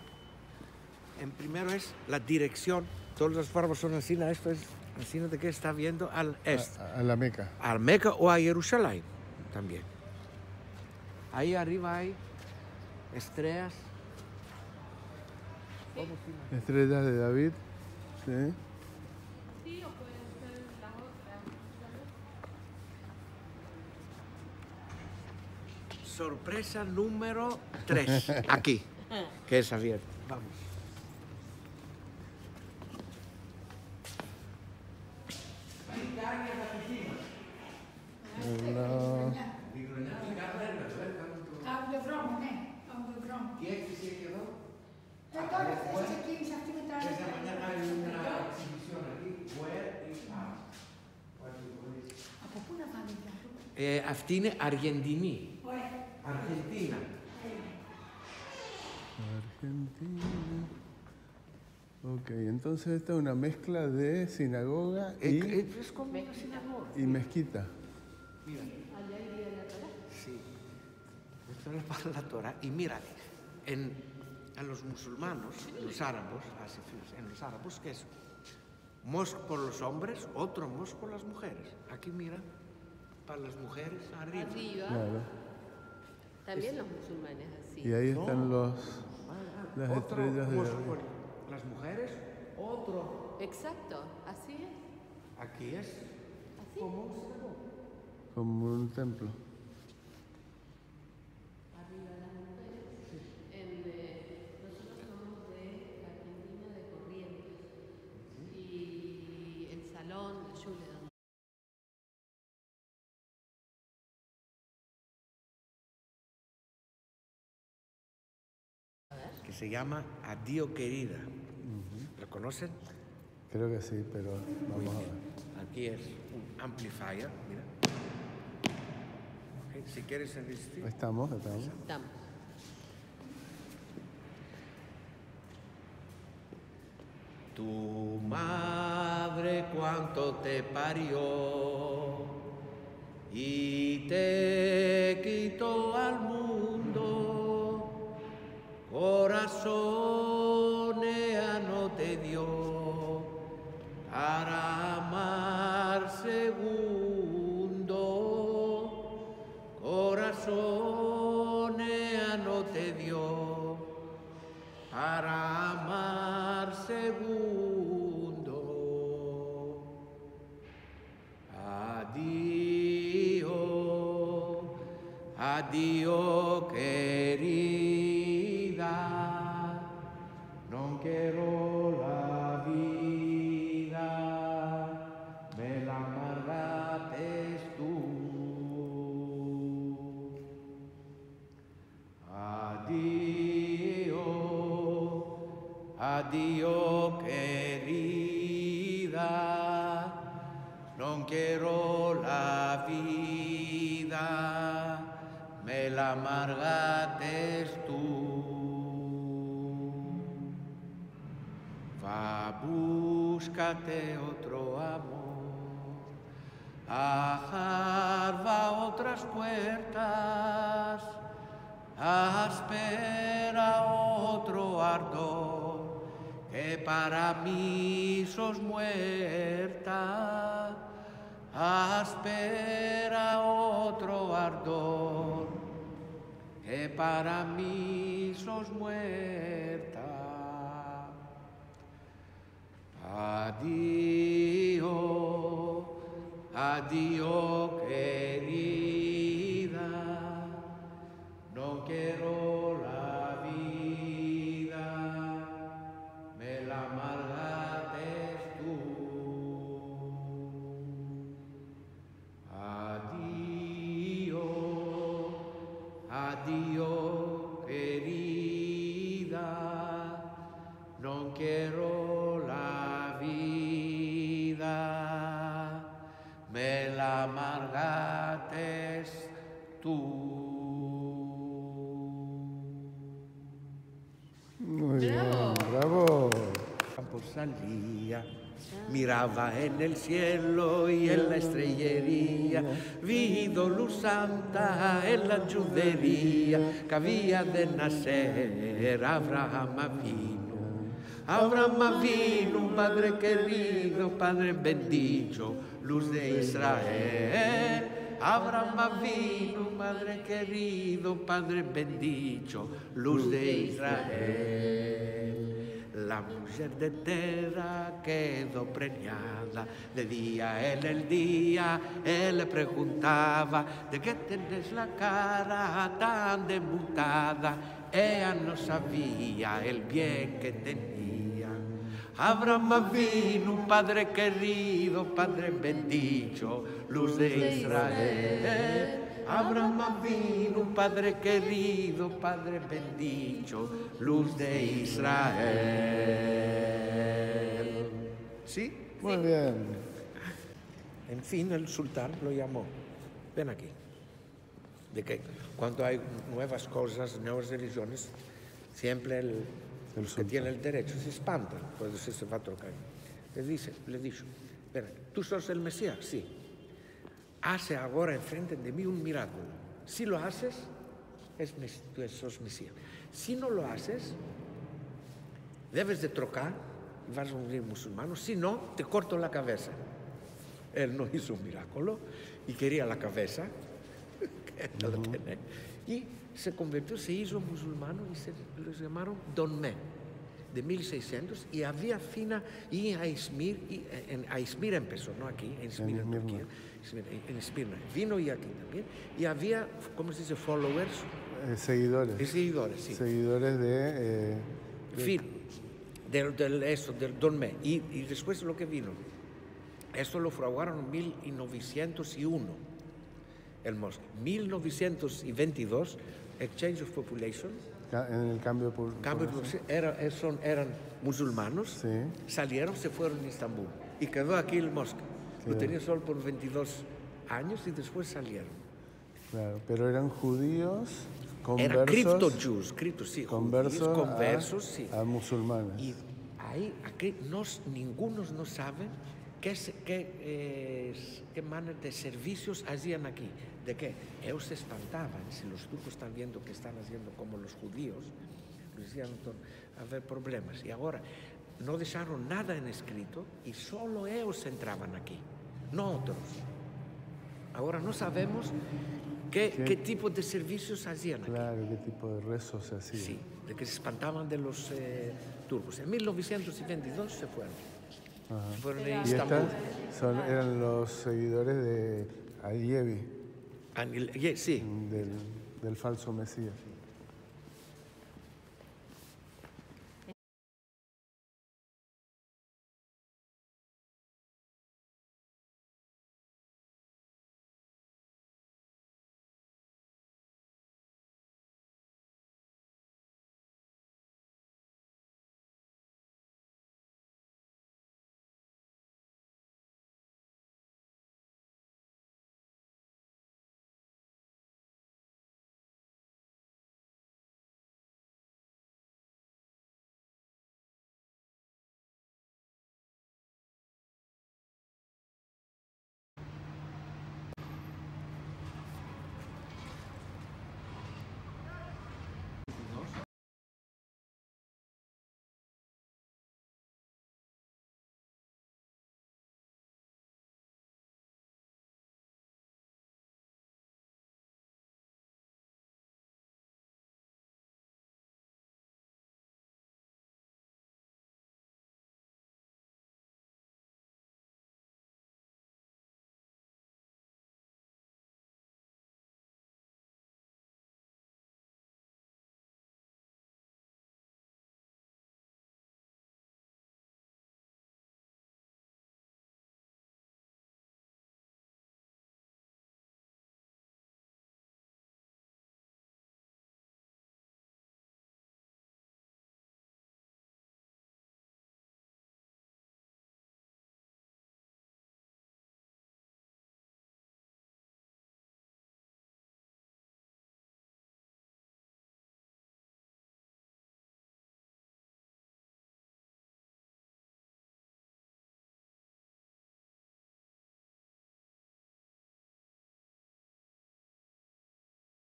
En primero es la dirección. Todas las formas son así. Esto es así de que está viendo al este. A, a la Meca. Al Meca o a Jerusalén también. Ahí arriba hay estrellas. ¿Cómo se llama? Estrellas de David. Sí. sí, sorpresa número 3, aquí, que es abierto. Vamos. Eh, αυτή είναι Αργεντινή. Argentina. Argentina. Ok, entonces esta es una mezcla de sinagoga y, es sinagoga. y mezquita. Mira. Sí. Esto es para la Torah. Y mira, en, los musulmanos, los árabes, ah, en los árabes, ¿qué es? Mosco los hombres, otro mosco por las mujeres. Aquí mira, para las mujeres arriba. arriba. También los musulmanes así. Y ahí están los, las Otro estrellas de las mujeres, otro. Exacto, así es. Aquí es Así. como un como un templo. En, eh, nosotros somos de Argentina de Corrientes y el salón de Yule donde que se llama Adío Querida. ¿Lo conocen? Creo que sí, pero vamos a ver. Aquí es un amplifier, mira. Si quieres resistir. Estamos, estamos. estamos. Tu madre cuánto te parió y te quitó al mundo, corazón ella no te dio para amar segundo, corazón ella no te dio para amar segundo. Adiós, adiós amargaste tú. Va, búscate otro amor, ajarba otras puertas, espera otro ardor, que para mí sos muerta, espera otro ardor, que para mí sos muerta. Adiós, adiós miraba en el cielo y en la estrellería, vido luz santa en la judería, que había de nacer Abraham vino. Abraham vino, Padre querido, Padre bendito, luz de Israel. Abraham vino, Padre querido, Padre bendito, luz de Israel. La mujer de Terra quedó preñada. De día en el día, él le preguntaba, ¿de qué tenés la cara tan demutada? Ella no sabía el bien que tenía. Abraham vino, Padre querido, Padre bendito, luz de Israel. Abraham vino, Padre querido, Padre bendito, luz de Israel. ¿Sí? Muy bien. En fin, el sultán lo llamó. ven aquí. De que cuando hay nuevas cosas, nuevas religiones, siempre el, El que tiene el derecho se espanta, pues se va a trocar. Le dice, le dijo, ven, aquí, ¿tú sos el Mesías? Sí. Hace ahora enfrente de mí un milagro. Si lo haces, es, mes- tú sos Mesías. Si no lo haces, debes de trocar y vas a morir musulmano, si no, te corto la cabeza. Él no hizo un milagro y quería la cabeza, que lo tiene, y se convirtió, se hizo musulmano y se lo llamaron Donmé, de 1600, y había fina, y a Izmir, y en, a Izmir empezó, no aquí, en Izmir, en. Turquía, en, Esmirna. vino y aquí también, y había, ¿cómo se dice?, followers, Eh, seguidores. y seguidores, sí. Seguidores de... eh, fin del, del eso, del Donmé. Y, y después lo que vino. Esto lo fraguaron en 1901, el mosque. 1922, Exchange of Population, en el cambio por... cambio de población, era- eh, son- eran musulmanos, Sí. salieron, se fueron a Estambul. Y quedó aquí el mosque. Lo tenían solo por 22 años y después salieron. Claro, pero eran judíos Eran cripto conversos, Jews, cripto, sí, conversos, judíos, a- conversos, sí. a, musulmanes. Y ahí, aquí, nos, ningunos no saben qué, qué, eh, qué manera de servicios hacían aquí. ¿De qué? Ellos se espantaban. Si los turcos están viendo que están haciendo como los judíos, decían a haber problemas. Y ahora no dejaron nada en escrito y solo ellos entraban aquí, no otros. Ahora no sabemos qué, ¿Qué? qué tipo de servicios hacían aquí. Claro, qué tipo de rezos se hacían. Sí, de que se espantaban de los eh, turcos. En 1922 se fueron. Se fueron Istambul. estas son, eran los seguidores de Aliyevi, sí, del, del falso Mesías.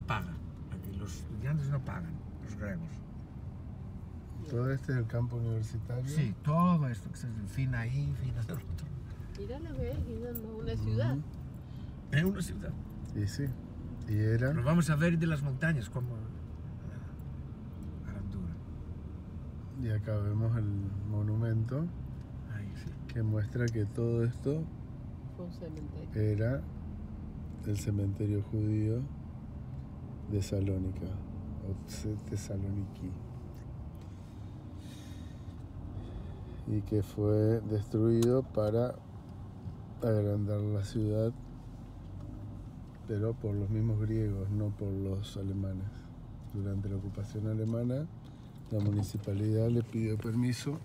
Pagan. Aquí los estudiantes no pagan, los griegos. Todo este es el campo universitario. Sí, todo esto que se fin ahí, fin hasta el otro. Mira la ve, es una ciudad. Es una ciudad. Y sí. Y era. Pero vamos a ver de las montañas como Arandura. Y acá vemos el monumento Ahí sí. que muestra que todo esto Fue un cementerio. era el cementerio judío de Salónica, o Tesaloniki, y que fue destruido para agrandar la ciudad, pero por los mismos griegos, no por los alemanes. Durante la ocupación alemana, la municipalidad le pidió permiso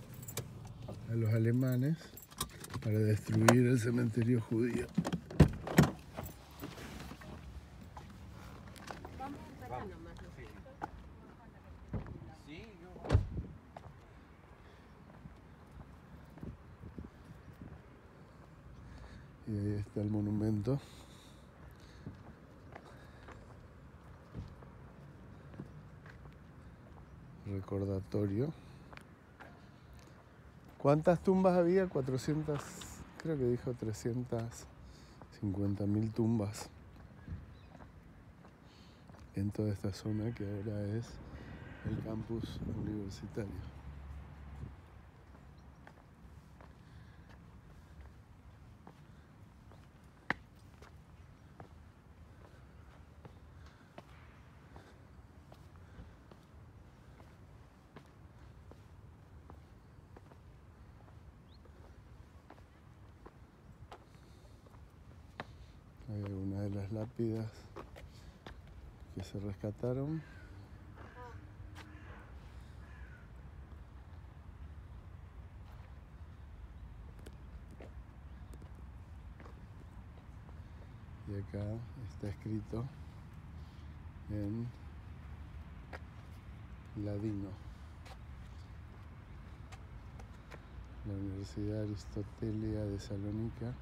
a los alemanes para destruir el cementerio judío. Y ahí está Recordatorio. ¿Cuántas tumbas había? 400, creo que dijo 350 mil tumbas en toda esta zona que ahora es el campus universitario. Hay algunas de las que se rescataron. Y acá está escrito en ladino. La Universidad Aristotelia de Salónica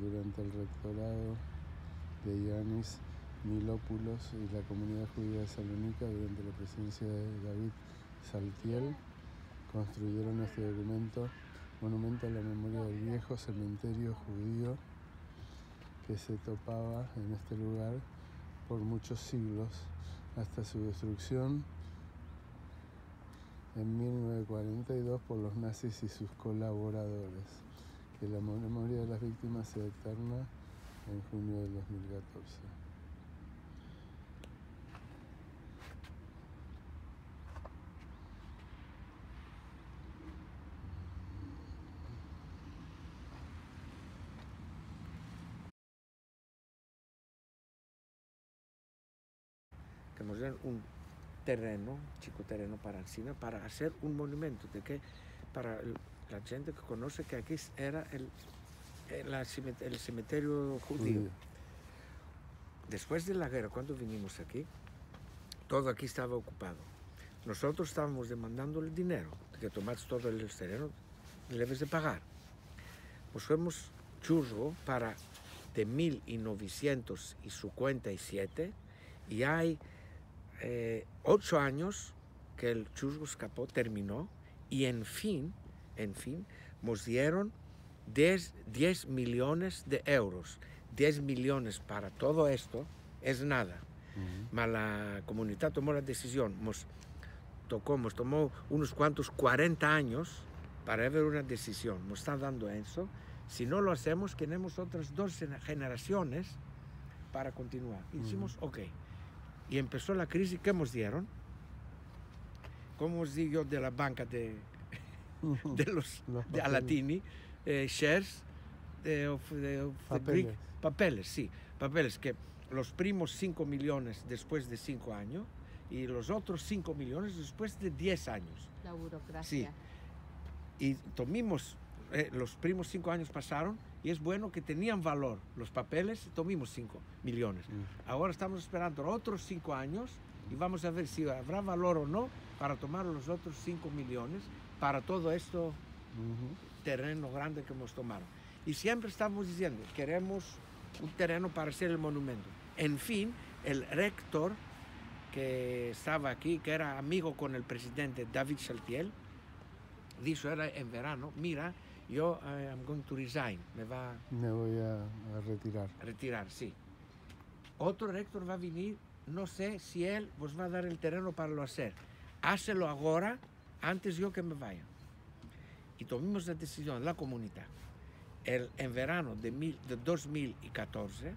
durante el rectorado de Yanis Milópulos y la comunidad judía de Salónica durante la presidencia de David Saltiel construyeron este documento, monumento a la memoria del viejo cementerio judío que se topaba en este lugar por muchos siglos hasta su destrucción en 1942 por los nazis y sus colaboradores. Que la memoria de las víctimas sea eterna en junio del 2014. que nos den un terreno, chico terreno para Encina, para hacer un monumento, de que para la gente que conoce que aquí era el, el, la cime- el cementerio judío. Después de la guerra, cuando vinimos aquí, todo aquí estaba ocupado. Nosotros estábamos demandando el dinero, que tomaste todo el terreno, debes de pagar. Pues fuimos churro para de 1957 y hay eh, ocho años que el churro escapó, terminó y en fin, en fin, nos dieron 10, 10 millones de euros. 10 millones para todo esto es nada. Mas la comunidad tomó la decisión, nos tocó, nos tomó unos cuantos 40 años para ver una decisión. Nos está dando eso. Si no lo hacemos, tenemos otras dos generaciones para continuar. Y decimos, ok. Y empezó la crisis, ¿qué nos dieron? Como os digo de la banca de, de los de. Alatini, eh, shares de, of- de- of the Greek- Papeles. papeles, sí, papeles que los primos 5 millones después de 5 años y los otros 5 millones después de 10 años. La burocracia. Y tomimos, eh, los primos 5 años pasaron y es bueno que tenían valor los papeles, tomimos 5 millones. Ahora estamos esperando otros 5 años y vamos a ver si habrá valor o no para tomar los otros 5 millones para todo esto Ujú. Terreno grande que hemos tomado. Y siempre estamos diciendo, queremos un terreno para hacer el monumento. En fin, el rector que estaba aquí, que era amigo con el presidente David Saltiel, dijo era en verano, mira, yo I am going to resign, me va Me voy a, a retirar. retirar, sí. Otro rector va a venir, no sé si él os va a dar el terreno para lo hacer. Hácelo ahora, antes yo que me vaya. Y tomamos la decisión, la comunidad. El, en verano de, mil- de 2014,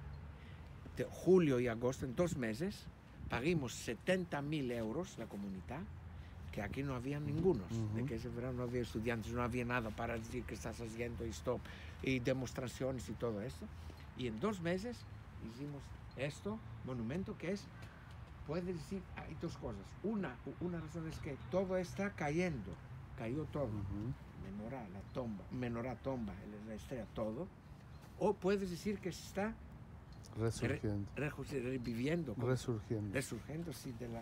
de julio y agosto, en dos meses, pagamos 70 mil euros la comunidad, que aquí no había ningunos, de que ese verano no había estudiantes, no había nada para decir que estás haciendo esto, y demostraciones y todo esto. Y en dos meses hicimos esto, monumento que es, puede decir, hay dos cosas. Una, una razón es que todo está cayendo, cayó todo Ujú. Menorá, la tomba, menorá, tomba, la estrella, todo. O puedes decir que se está re- Resurgiendo. reju- reviviendo, como- Resurgiendo. resurgiendo sí, de la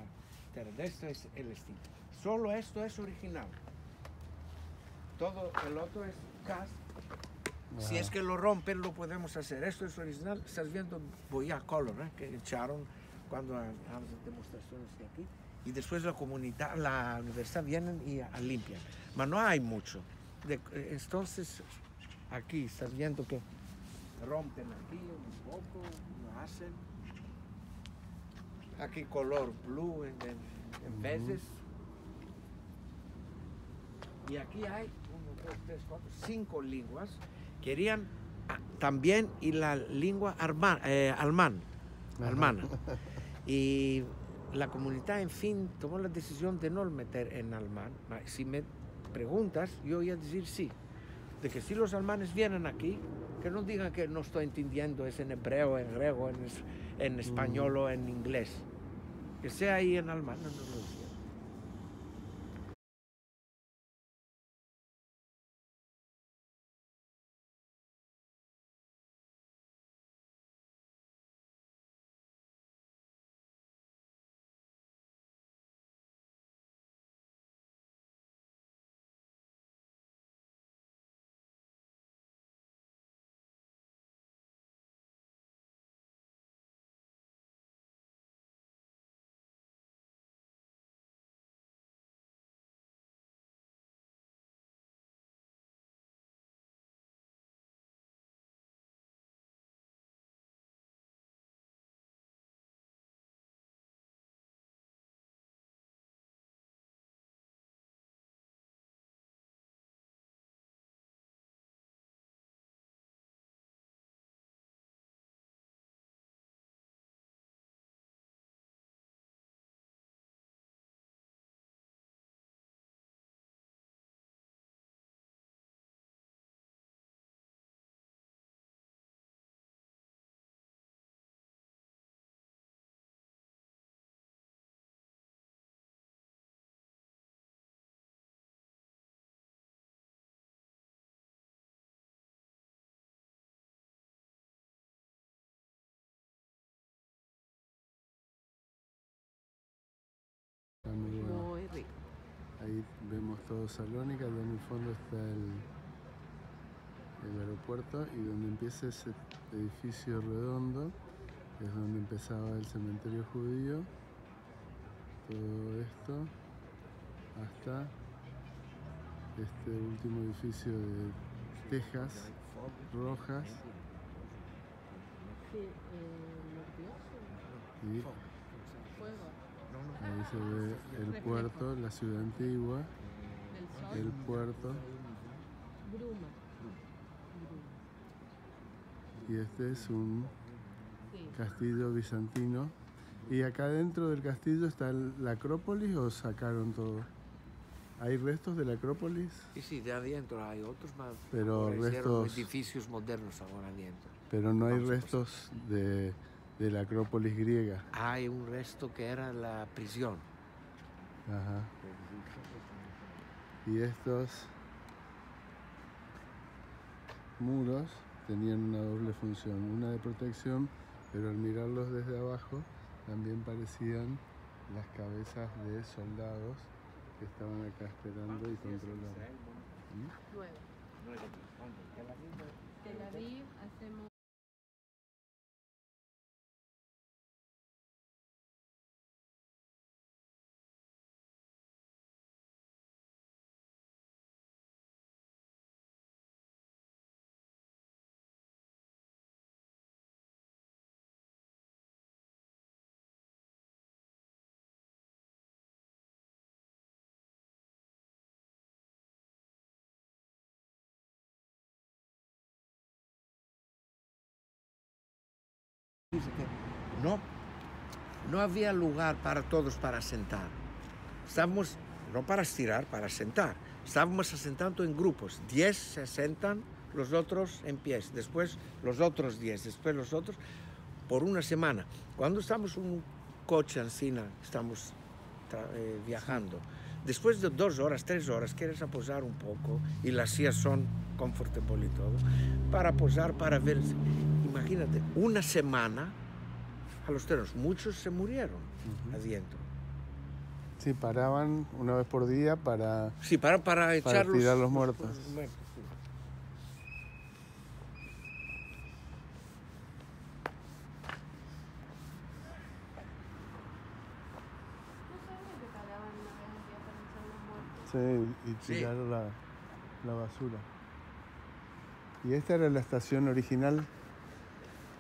tierra. De esto es el estilo. Solo esto es original. Todo el otro es cast Si es que lo rompen, lo podemos hacer. Esto es original. Estás viendo Boya Color, ¿eh? que echaron cuando hacen demostraciones de aquí. Y después la comunidad, la universidad vienen y limpian. Pero no hay mucho. De- entonces, aquí estás viendo que rompen aquí un poco, lo hacen. Aquí color blue en, en- en veces. Y aquí hay uno, dos, tres, cuatro, cinco lenguas. Querían ah, también y la lengua arma- eh. Y la comunidad, en fin, tomó la decisión de no meter en alemán. Ma Si me preguntas, yo voy a decir sí. De que si los alemanes vienen aquí, que no digan que no estoy entendiendo, es en hebreo, en griego, en, es- en español o en inglés. Que sea ahí en alemán, no nos lo muy bueno. Muy rico. Ahí vemos todo Salónica, donde en el fondo está el, el aeropuerto y donde empieza ese edificio redondo es donde empezaba el cementerio judío. Todo esto hasta este último edificio de tejas rojas y ahí se ve el puerto, la ciudad antigua, el puerto Bruma. y este es un castillo bizantino. ¿Y acá dentro del castillo está la Acrópolis o sacaron todo? ¿Hay restos de la Acrópolis? Sí, sí, de adentro hay otros más. Pero restos- edificios modernos ahora adentro. Pero no hay restos de, de la Acrópolis griega. Hay un resto que era la prisión. Ajá. Y estos muros tenían una doble función, una de protección, pero al mirarlos desde abajo también parecían las cabezas de soldados que estaban acá esperando y controlando. Nuevo. Tel Aviv Dice que no, no había lugar para todos para sentar. Estábamos, no para estirar, para sentar. Estábamos asentando en grupos. Diez se sentan, los otros en pies. Después los otros diez, después los otros, por una semana. Cuando estamos en un coche encima, estamos eh, viajando. Después de dos horas, tres horas, quieres aposar un poco y las sillas son confortable y todo. Para posar, para ver. Imagínate, una semana a los terrenos. Muchos se murieron adentro. Sí, paraban una vez por día para. Sí, para, para, para los, muertos. Pues, los, los muertos sí. Y tirar la, la basura. ¿Y esta era la estación original?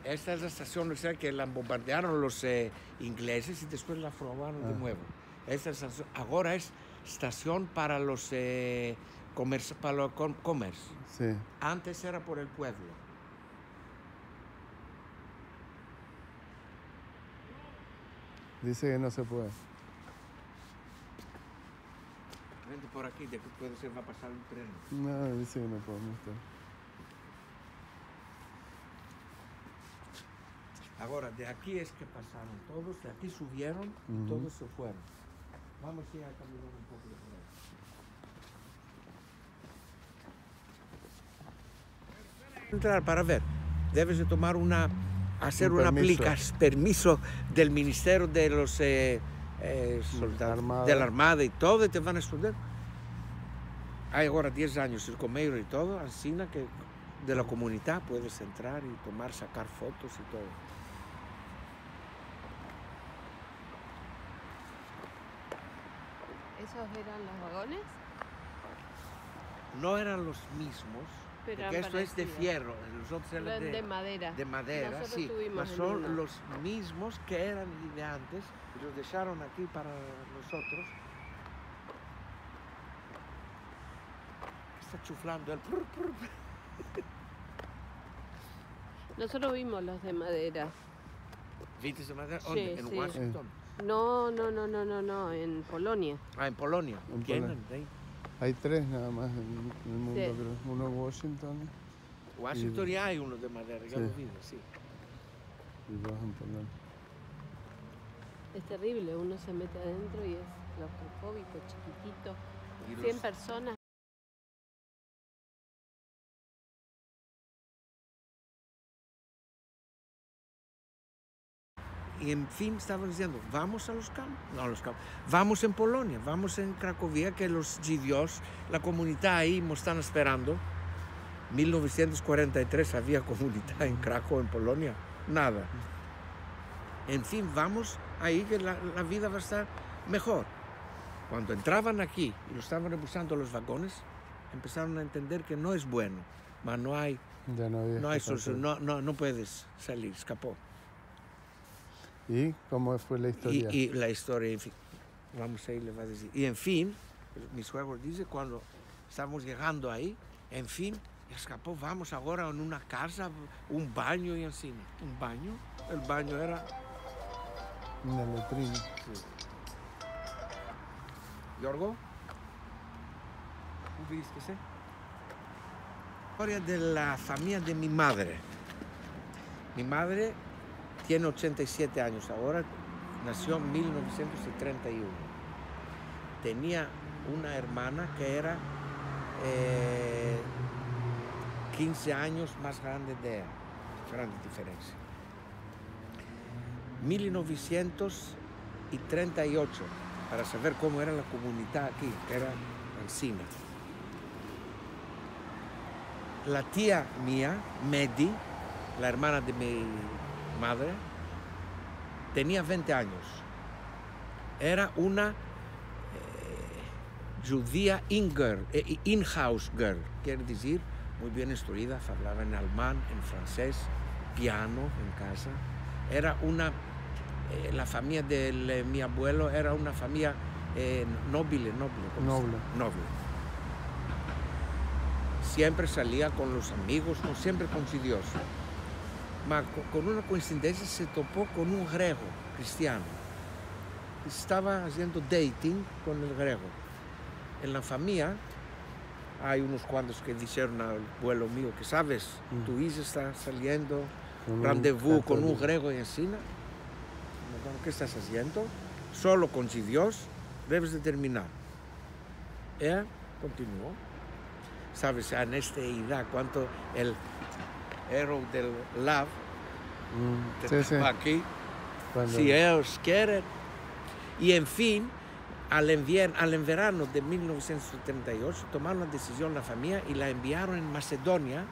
Esta es la estación o sea, que la bombardearon los eh, ingleses y después la robaron de Ah. nuevo. Esta estación, ahora es estación para los eh, comerci- para los com- commerce. Sí. Antes era por el pueblo. Dice que no se puede. Vente por aquí, de que puede ser va a pasar un tren. No, dice que no podemos estar. Ahora, de aquí es que pasaron todos, de aquí subieron y Ujú. todos se fueron. Vamos a ir a caminar un poco de por ahí. Entrar para ver. Debes de tomar una, hacer Un una permiso. aplicación, permiso del Ministerio de los eh, eh, soldados, Armada. de la Armada y todo, y te van a estudiar. Hay ahora 10 años el comeiro y todo, así que de la comunidad puedes entrar y tomar, sacar fotos y todo. ¿Esos eran los vagones? No eran los mismos, Pero porque esto es de fierro, los otros eran de, de madera. de madera, Nosotros sí, mas en son uno. los mismos que eran de antes y los dejaron aquí para nosotros. Está chuflando el... Nosotros vimos los de madera. ¿Viste esa madera? Sí. En sí. Washington. No, no, no, no, no, no, en Polonia. Ah, en Polonia. En. Hay tres nada más en, en el mundo, Sí. creo. Uno en Washington Washington ya hay uno de madera, ya Sí. sí. y dos en Polonia. Es terrible, uno se mete adentro y es claustrofóbico, chiquitito. Y 100 los- personas. Y en fin, estaban diciendo, vamos a los campos, no a los campos, vamos en Polonia, vamos en Cracovia, que los judíos, la comunidad ahí nos están esperando. 1943 había comunidad en Krakow, en Polonia, nada. En fin, vamos ahí que la, la vida va a estar mejor. Cuando entraban aquí y lo estaban repulsando los vagones, empezaron a entender que no es bueno, mas no hay, Ya no hay escapatoria. solución, no, no, no puedes salir, escapó. ¿Y cómo fue la Y, historia? y la historia, en fin, vamos a ir, le va a decir. Y en fin, mi suegro dice, cuando estamos llegando ahí, en fin, escapó, vamos ahora en una casa, un baño y así. ¿Un baño? El baño era... Una letrina. ¿Yorgo? ¿Tú viste ese? Historia de la familia de mi madre. Mi madre tiene 87 años ahora, nació en 1931. Tenía una hermana que era eh, 15 años más grande de ella, grande diferencia. 1938, para saber cómo era la comunidad aquí, que era Encina. La tía mía, Medi, la hermana de mi madre, tenía 20 años. Era una eh, judía in-girl, eh, in-house girl, quiere decir muy bien instruida, hablaba en alemán, en francés, piano en casa. Era una, eh, la familia de mi abuelo era una familia eh, noble, noble, ¿cómo se Noble. noble. Siempre salía con los amigos, con, siempre con su Dios. Ma co- con una coincidencia se topó con un griego cristiano. Estaba haciendo dating con el griego. En la familia hay unos cuantos que dijeron al abuelo mío que sabes, Mm. tu hija está saliendo un rendezvous con un griego en. Bueno, ¿Qué estás haciendo? Solo con su Dios debes de terminar. Ella continuó. Sabes, en esta edad, cuánto el héroe del love Mm, sí, sí. aquí, Cuando- si ellos quieren. Y en fin, al, enviar, al en verano de 1978 tomaron la decisión la familia y la enviaron en Macedonia,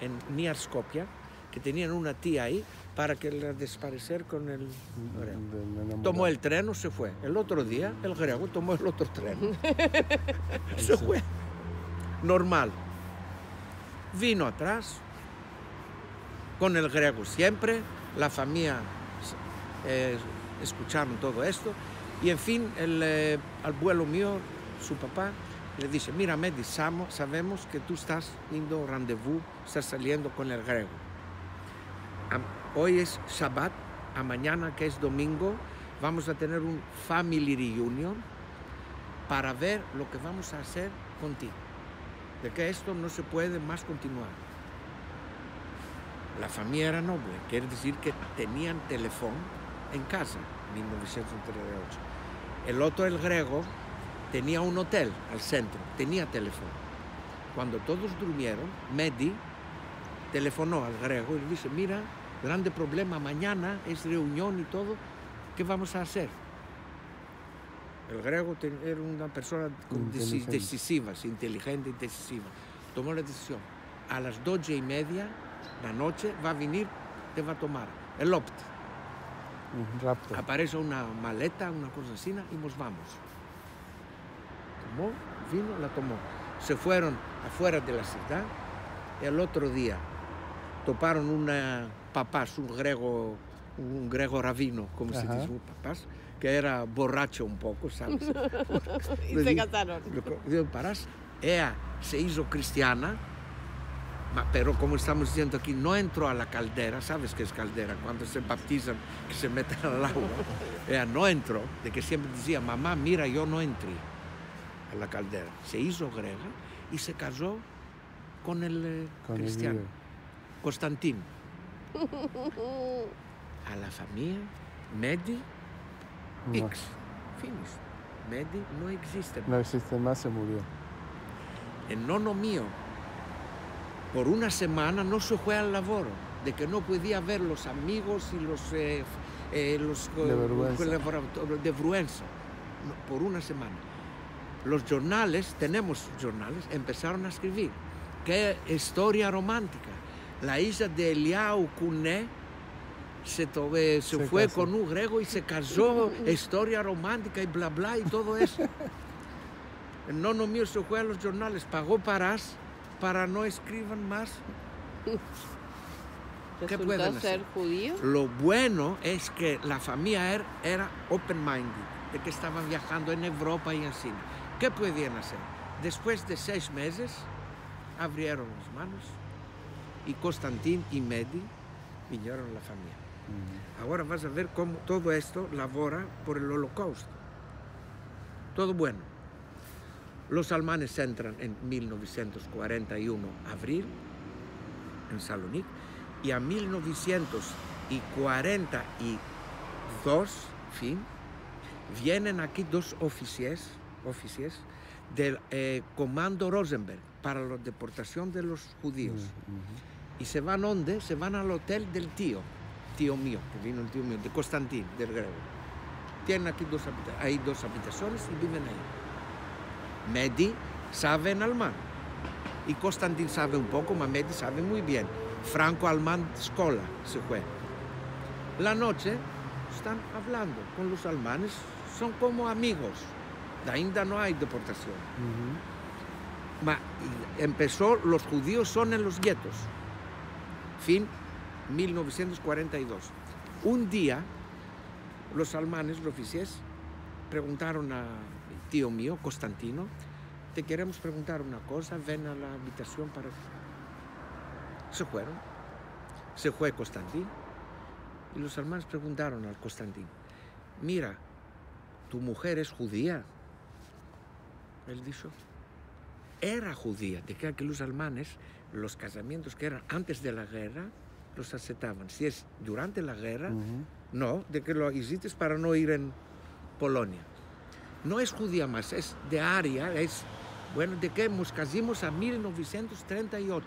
en Niarskopia, que tenían una tía ahí, para que la desaparecer con el griego. Tomó el tren o se fue. El otro día el griego tomó el otro tren. se fue. Normal. Vino atrás con el griego siempre. La familia eh, escucharon todo esto. Y en fin, el eh, abuelo mío, su papá, le dice, mira Medi, sabemos que tú estás yendo rendezvous, estás saliendo con el griego. Hoy es Shabbat, a mañana que es domingo, vamos a tener un family reunion para ver lo que vamos a hacer contigo. De que esto no se puede más continuar. La familia era noble, quiere decir que tenían teléfono en casa, 1938. El otro, el griego, tenía un hotel al centro, tenía teléfono. Cuando todos durmieron, Medi telefonó al griego y le dice, mira, grande problema, mañana es reunión y todo, ¿qué vamos a hacer? El griego era una persona Inteligente. decisiva, inteligente y decisiva. Tomó la decisión. A las doce y media la noche va a venir, te va a tomar el opt. Un rapto. Aparece una maleta, una cosa así, y nos vamos. Tomó, vino, la tomó. Se fueron afuera de la ciudad. El otro día toparon una papás, un griego, un griego rabino, como se dice, un papás, que era borracho un poco, ¿sabes? Y se casaron. parás. Ella se hizo cristiana, pero como estamos diciendo aquí, no entró a la caldera, ¿sabes qué es caldera? Cuando se baptizan, que se meten al agua. Ella no entró, de que siempre decía, mamá, mira, yo no entré a la caldera. Se hizo griega y se casó con el eh, Con el cristiano, líder. Constantín. A la familia, Medi, No, X. Finish. Medi no existe no existe más, se murió. el nono mío, por una semana no se fue al lavoro, de que no podía ver los amigos y los, eh, eh, los De de por una semana. Los jornales, tenemos jornales, empezaron a escribir. Qué historia romántica. La hija de Eliau Cuné se, to- eh, se Se fue casó. con un griego y se casó, historia romántica y bla bla y todo eso. El nono mío se fue a los jornales, pagó paras para no escriban más. ¿Qué pueden ser hacer? judío. Lo bueno es que la familia er- era open-minded, de que estaban viajando en Europa y en China. ¿Qué podían hacer? Después de seis meses, abrieron las manos y Constantín y Medi vinieron a la familia. Ahora vas a ver cómo todo esto labora por el holocausto. Todo bueno. Los alemanes entran en 1941, abril, en Salonic, y a 1942, fin, vienen aquí dos oficiales, oficiales del eh, Comando Rosenberg para la deportación de los judíos. ¿Y se van dónde? Se van al hotel del tío, tío mío, que vino el tío mío, de Constantín, del griego. Tienen aquí dos, dos habitaciones y viven ahí. Medi sabe en alemán. Y Constantín sabe un poco, pero Medi sabe muy bien. Franco-alemán escola se fue. La noche están hablando con los alemanes, son como amigos. Ainda no hay deportación. Ma- y empezó, los judíos son en los guetos. Fin 1942. Un día, los alemanes, los oficiales, preguntaron a tío mío, Constantino, te queremos preguntar una cosa, ven a la habitación para... Se fueron. Se fue Constantín. Y los alemanes preguntaron al Constantín, mira, ¿tu mujer es judía? Él dijo, era judía, de que que los alemanes, los casamientos que eran antes de la guerra, los aceptaban. Si es durante la guerra, no, de que lo hiciste para no ir en Polonia. No es judía más, es de área, es, bueno, de que nos casimos a 1938.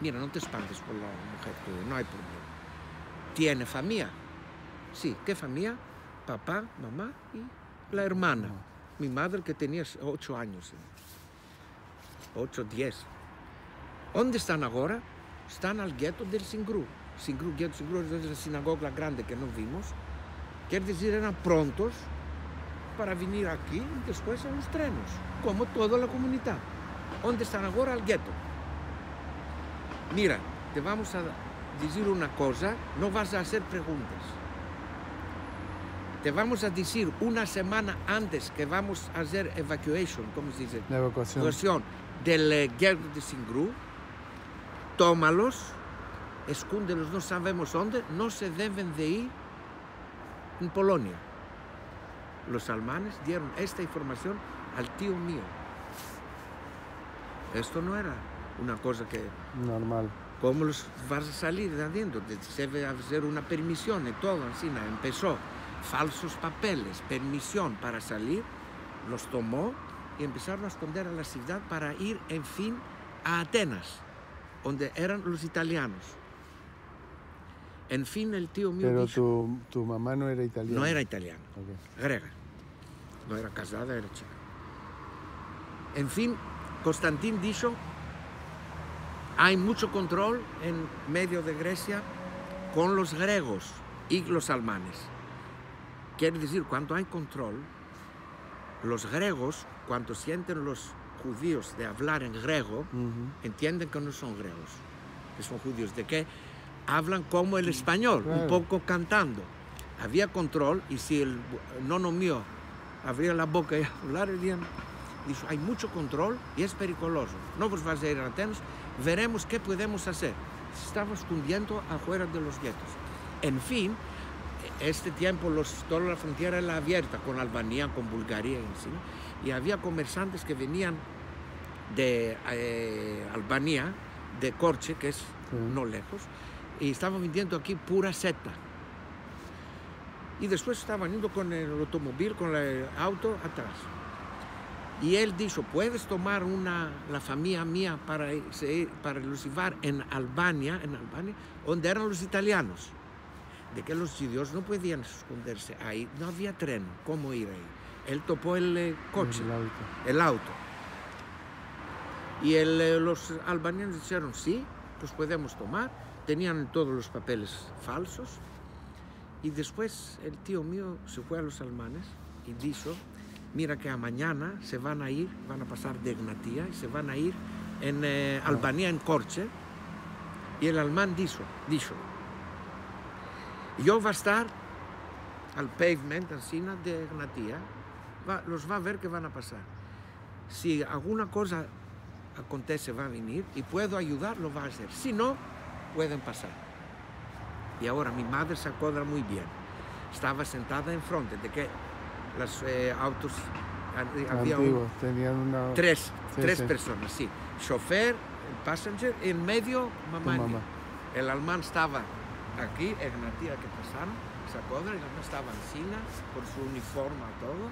Mira, no te espantes por la mujer, judía, no hay problema. ¿Tiene familia? Sí, ¿qué familia? Papá, mamá y la hermana. Mi madre que tenía ocho años. Ocho, diez. ¿Dónde están ahora? Están al gueto del Singru. Singru, Gueto Singru es la sinagoga grande que no vimos. Quiere decir, eran prontos para venir aquí y después a los trenos, como toda la comunidad. ¿Dónde están ahora el gueto? Mira, te vamos a decir una cosa, no vas a hacer preguntas. Te vamos a decir una semana antes que vamos a hacer evacuation, ¿cómo se dice? La evacuación. Evacuación del eh, gueto de Singru. Tómalos, escúndelos, no sabemos dónde, no se deben de ir en Polonia. Los alemanes dieron esta información al tío mío. Esto no era una cosa que Normal. ¿Cómo los vas a salir de adentro? Se debe hacer una permisión y todo, así empezó. Falsos papeles, permisión para salir, los tomó y empezaron a esconder a la ciudad para ir, en fin, a Atenas, donde eran los italianos. En fin, el tío mío Pero dijo, tu, tu mamá no era italiana. no era italiano, Ok. grega. No era casada, era chica. En fin, Constantín dijo, hay mucho control en medio de Grecia con los griegos y los alemanes. Quiere decir, cuando hay control, los griegos, cuando sienten los judíos de hablar en griego, entienden que no son griegos, que son judíos, de que hablan como el español, un Claro. poco cantando. Había control y si el nono mío abría la boca y hablar, dirían, dijo, hay mucho control y es periculoso. No vos vas a ir a Atenas, veremos qué podemos hacer. Se estaba escondiendo afuera de los guetos. En fin, este tiempo los, toda la frontera era abierta con Albania, con Bulgaria y así, ¿no? y había comerciantes que venían de eh, Albania, de Corche, que es no lejos, y estaban vendiendo aquí pura seta. Y después estaban yendo con el automóvil, con el auto atrás. Y él dijo, puedes tomar una, la familia mía para, irse- para llevar en Albania, en Albania, donde eran los italianos. De que los judíos no podían esconderse ahí, no había tren, ¿cómo ir ahí? Él topó el eh, coche El auto. el auto. Y el, eh, los albaneses dijeron, sí, pues podemos tomar. Tenían todos los papeles falsos. Y después el tío mío se fue a los alemanes y dijo, mira que a mañana se van a ir, van a pasar de Egnatia y se van a ir en eh, Albania, en Corche. Y el alemán dijo, dijo, yo va a estar al pavement, encima de Egnatia, va- los va a ver que van a pasar. Si alguna cosa acontece, va a venir y puedo ayudar, lo va a hacer. Si no, pueden pasar. Y ahora mi madre se acuerda muy bien. Estaba sentada enfrente de que los eh, autos ha- había un-. Tenían una... tres, Sí, tres sí. personas, sí. Chofer, passenger, en medio mamá. mamá. El alemán estaba aquí, Egnatia que pasaron, se acuerdan, el alemán estaba encima, con su uniforme todo.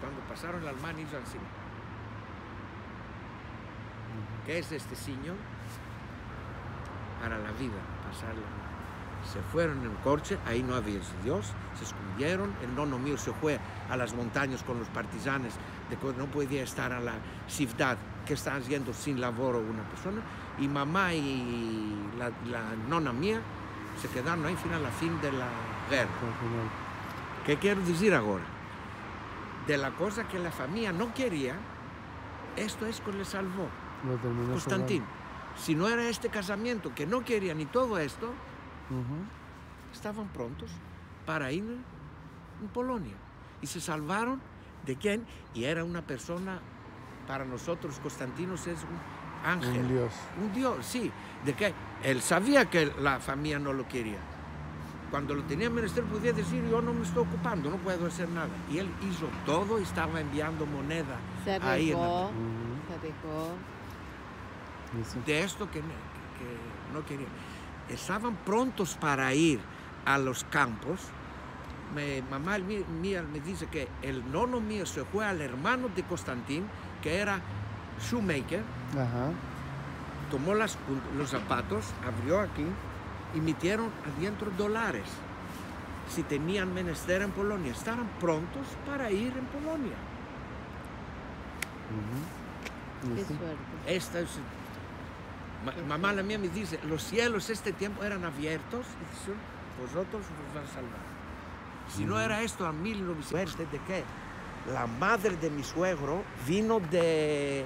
Cuando pasaron el alemán hizo encima. ¿Qué es este signo? Para la vida, pasarla. Se fueron en coche, ahí no había Dios, se escondieron, el nono mío se fue a las montañas con los partisanes, de que no podía estar a la ciudad que está haciendo sin labor una persona, y mamá y la, la nona mía se quedaron ahí final a fin de la guerra. ¿Qué quiero decir ahora? De la cosa que la familia no quería, esto es que le salvó. Constantín, si no era este casamiento que no quería ni todo esto, estaban prontos para ir en Polonia. Y se salvaron de quién? Y era una persona, para nosotros Constantinos es un ángel. Un dios. Un dios, sí. De que él sabía que la familia no lo quería. Cuando lo tenía menester podía decir, yo no me estoy ocupando, no puedo hacer nada. Y él hizo todo y estaba enviando moneda Se ahí en la- se arriesgó. De esto que, que no querían. Estaban prontos para ir a los campos. Me- mamá mí- mía me dice que el nono mío se fue al hermano de Constantín, que era shoemaker, Ajá. tomó las- los zapatos, abrió aquí y metieron adentro dólares. Si tenían menester en Polonia, estaban prontos para ir en Polonia. Qué sí. suerte. Esta es Ma- mamá la mía me dice, los cielos este tiempo eran abiertos y vosotros os van a salvar. Si no era esto a 1900, de que la madre de mi suegro vino de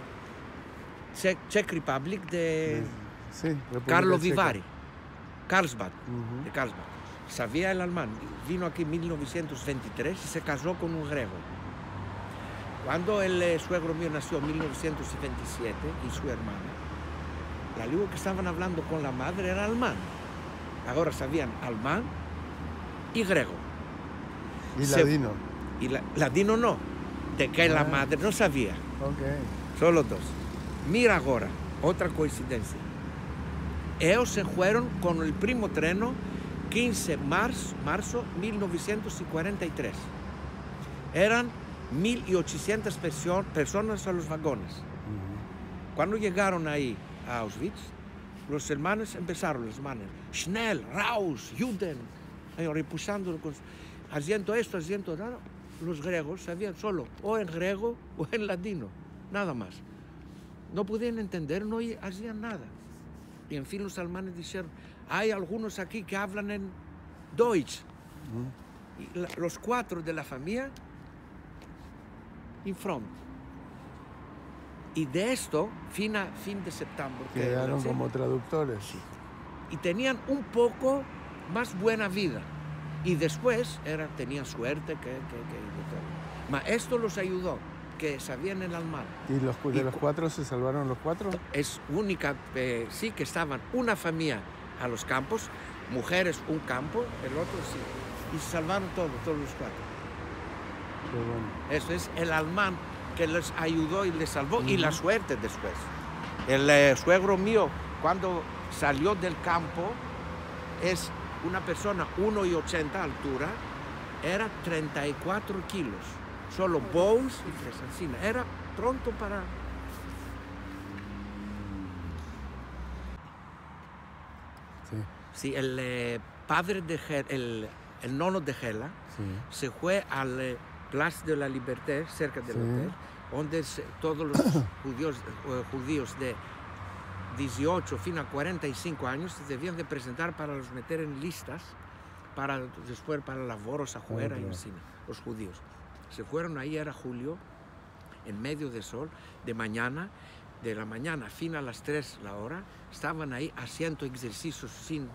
Czech, Czech Republic, de Sí, Carlo. Vivari, Carlsbad, Ujú. de Carlsbad. Sabía el alemán, vino aquí en 1923 y se casó con un griego. Cuando el eh, suegro mío nació en 1927 y su hermana, la lengua que estaban hablando con la madre era alemán. Ahora sabían alemán y griego. Y Se- ladino. Y la- ladino no, de que la Ah. madre no sabía. Ok. Solo dos. Mira ahora, otra coincidencia. Ellos se fueron con el primo treno 15 de marzo, marzo 1943. Eran 1.800 perso- personas a los vagones. Cuando llegaron ahí a Auschwitz, los hermanos empezaron, los hermanos, Schnell, raus, Juden, repulsando, haciendo esto, haciendo nada. Los griegos sabían solo o en griego o en ladino, nada más. No podían entender, no hacían nada. Y en fin los alemanes dijeron, hay algunos aquí que hablan en Deutsch. Y la- los cuatro de la familia, en front. Y de esto, fin, a, fin de septiembre. que- Quedaron sí, como traductores. y tenían un poco más buena vida. Y después era, tenían suerte que, que, que. Ma esto los ayudó, que sabían el alemán. ¿Y los, Y de los cu- cuatro se salvaron los cuatro? Es única, eh, sí que estaban una familia a los campos, mujeres un campo, el otro sí. Y se salvaron todos, todos los cuatro. Qué bueno. Eso es el alemán que les ayudó y les salvó y la suerte después. El eh, suegro mío, cuando salió del campo, es una persona 1,80 altura, era 34 kilos, solo bones y fresancina. Era pronto para... Sí, Sí, el eh, padre de Gela, el, el nono de Gela, sí. se fue al eh, Place de la Liberté, cerca del Sí. hotel, donde todos los judíos, eh, judíos de 18 fin a 45 años se debían de presentar para los meter en listas para después para laboros afuera y así, los judíos. Se fueron ahí, era julio, en medio del sol, de mañana, de la mañana, fin a las 3 la hora, estaban ahí haciendo ejercicios sin,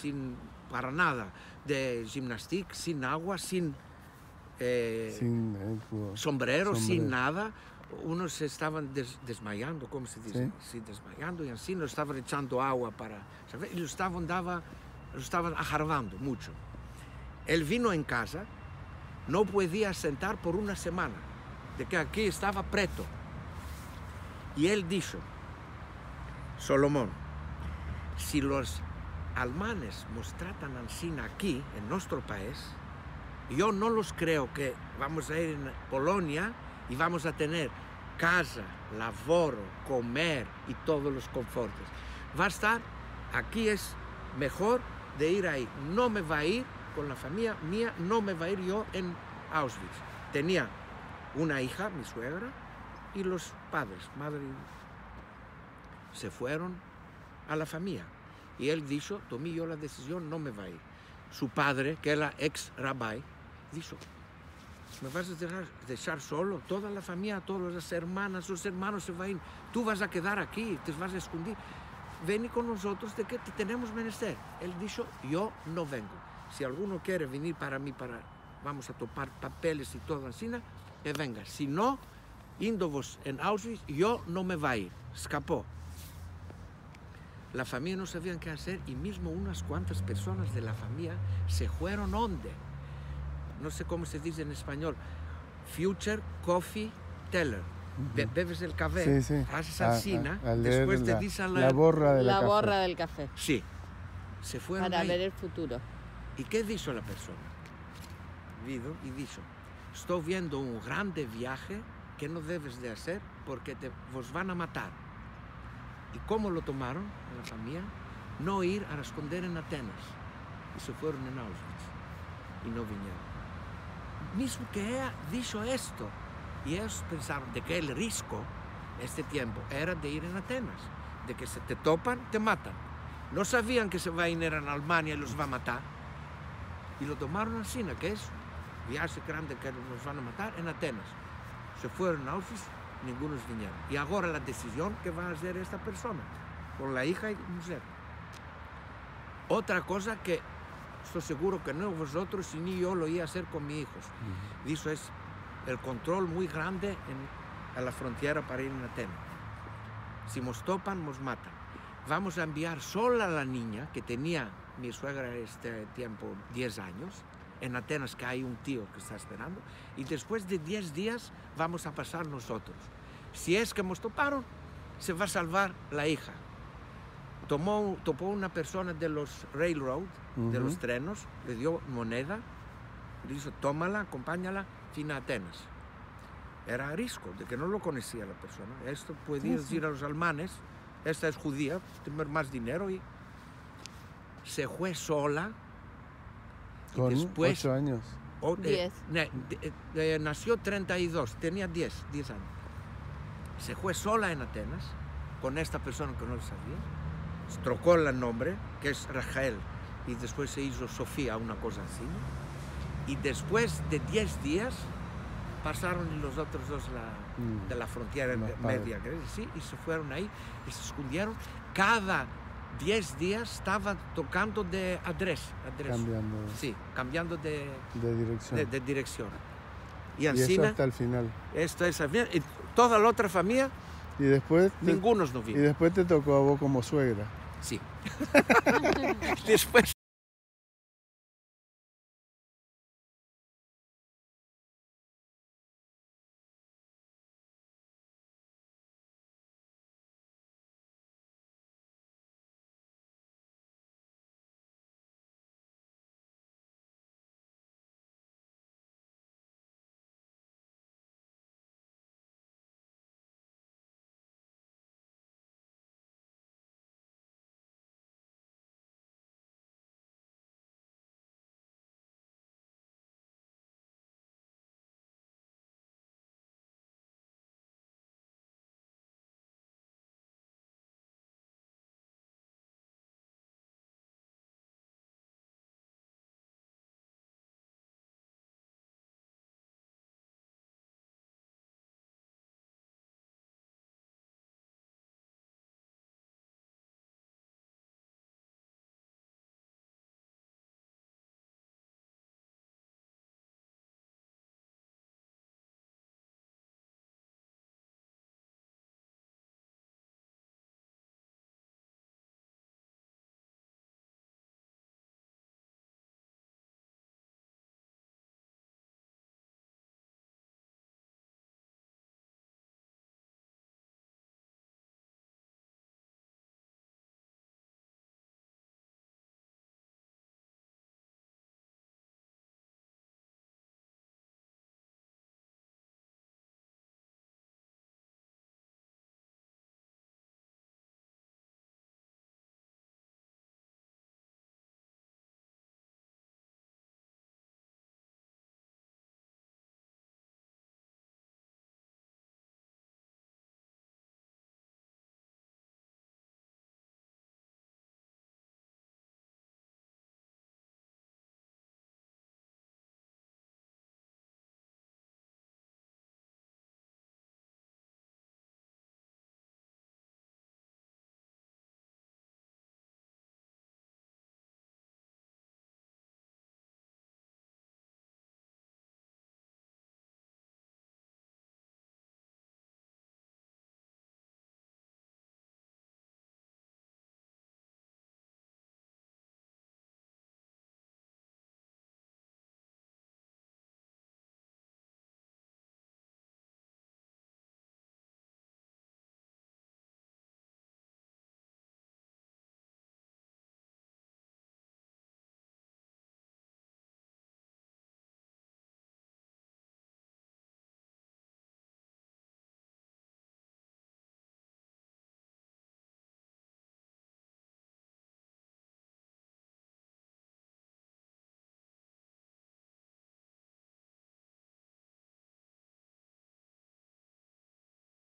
sin para nada, de gimnástica, sin agua, sin, eh, Sin eh, cu- sombrero, sin sombrero. nada. Unos se estaban des- desmayando, ¿cómo se dice? Sí. Sí, desmayando y así, no estaban echando agua para, ¿sabes? Y lo estaban, daba, lo estaban ajardando mucho. Él vino en casa, no podía sentar por una semana, de que aquí estaba preto. Y él dijo, Solomón, si los alemanes nos tratan así aquí, en nuestro país, yo no los creo que vamos a ir en Polonia y vamos a tener casa, laboro, comer y todos los confortes. Va a estar, aquí es mejor de ir ahí. No me va a ir con la familia mía, no me va a ir yo en Auschwitz. Tenía una hija, mi suegra, y los padres, madre y... Se fueron a la familia. Y él dijo, tomé yo la decisión, no me va a ir. Su padre, que era ex rabbi, dijo, me vas a dejar, dejar solo, toda la familia, todas las hermanas, los hermanos se van tú vas a quedar aquí, te vas a esconder. Ven con nosotros de que te tenemos menester. Él dijo, yo no vengo. Si alguno quiere venir para mí, para, vamos a topar papeles y todo así, que venga. Si no, índovos en Auschwitz, yo no me va a ir. Escapó. La familia no sabían qué hacer y mismo unas cuantas personas de la familia se fueron donde. No sé cómo se dice en español. Future Coffee Teller. Be- bebes el café, Sí, sí. haces después te la, dicen la borra de la, La café. borra del café. Sí. Se fueron Para ahí. ver el futuro. ¿Y qué dijo la persona? Vino y dijo, estoy viendo un grande viaje que no debes de hacer porque te vos van a matar. ¿Y cómo lo tomaron en la familia? No ir a esconder en Atenas. Y se fueron en Auschwitz. Y no vinieron. Mismo que ella dijo esto. Y ellos pensaron de que el riesgo, este tiempo, era de ir en Atenas. de que se te topan, te matan. No sabían que se va a ir a Alemania y los va a matar. Y lo tomaron así, que es viaje grande que nos van a matar en Atenas. Se fueron a Auschwitz, ninguno vinieron. Y ahora la decisión que va a hacer esta persona, con la hija y mujer. Otra cosa que estoy seguro que no vosotros ni yo lo iba a hacer con mis hijos. Y eso es el control muy grande en, a la frontera para ir en Atenas. Si nos topan, nos matan. Vamos a enviar sola a la niña, que tenía mi suegra este tiempo 10 años, en Atenas, que hay un tío que está esperando, y después de 10 días vamos a pasar nosotros. Si es que nos toparon, se va a salvar la hija. Tomó, topó una persona de los de los trenos, le dio moneda, le dijo, tómala, acompáñala, fin a Atenas. Era risco, de que no lo conocía la persona. Esto podía decir a los alemanes, esta es judía, tener más dinero y se fue sola. y Con después, ocho años. o- eh, Diez. ne- de- eh, nació 32, tenía 10, 10 años. Se fue sola en Atenas con esta persona que no lo sabía. Se trocó el nombre, que es Rachel, y después se hizo Sofía, una cosa así. Y después de 10 días pasaron los otros dos la- Mm. de la frontera padres. media, sí, y se fueron ahí y se escondieron. Cada 10 días estaba tocando de adres, adres. Cambiando Sí, cambiando de, de dirección. de, de dirección. Y y eso hasta el final. esto es y toda la otra familia, Y después te, ninguno no y vino. después te tocó a vos como suegra. Sí. Después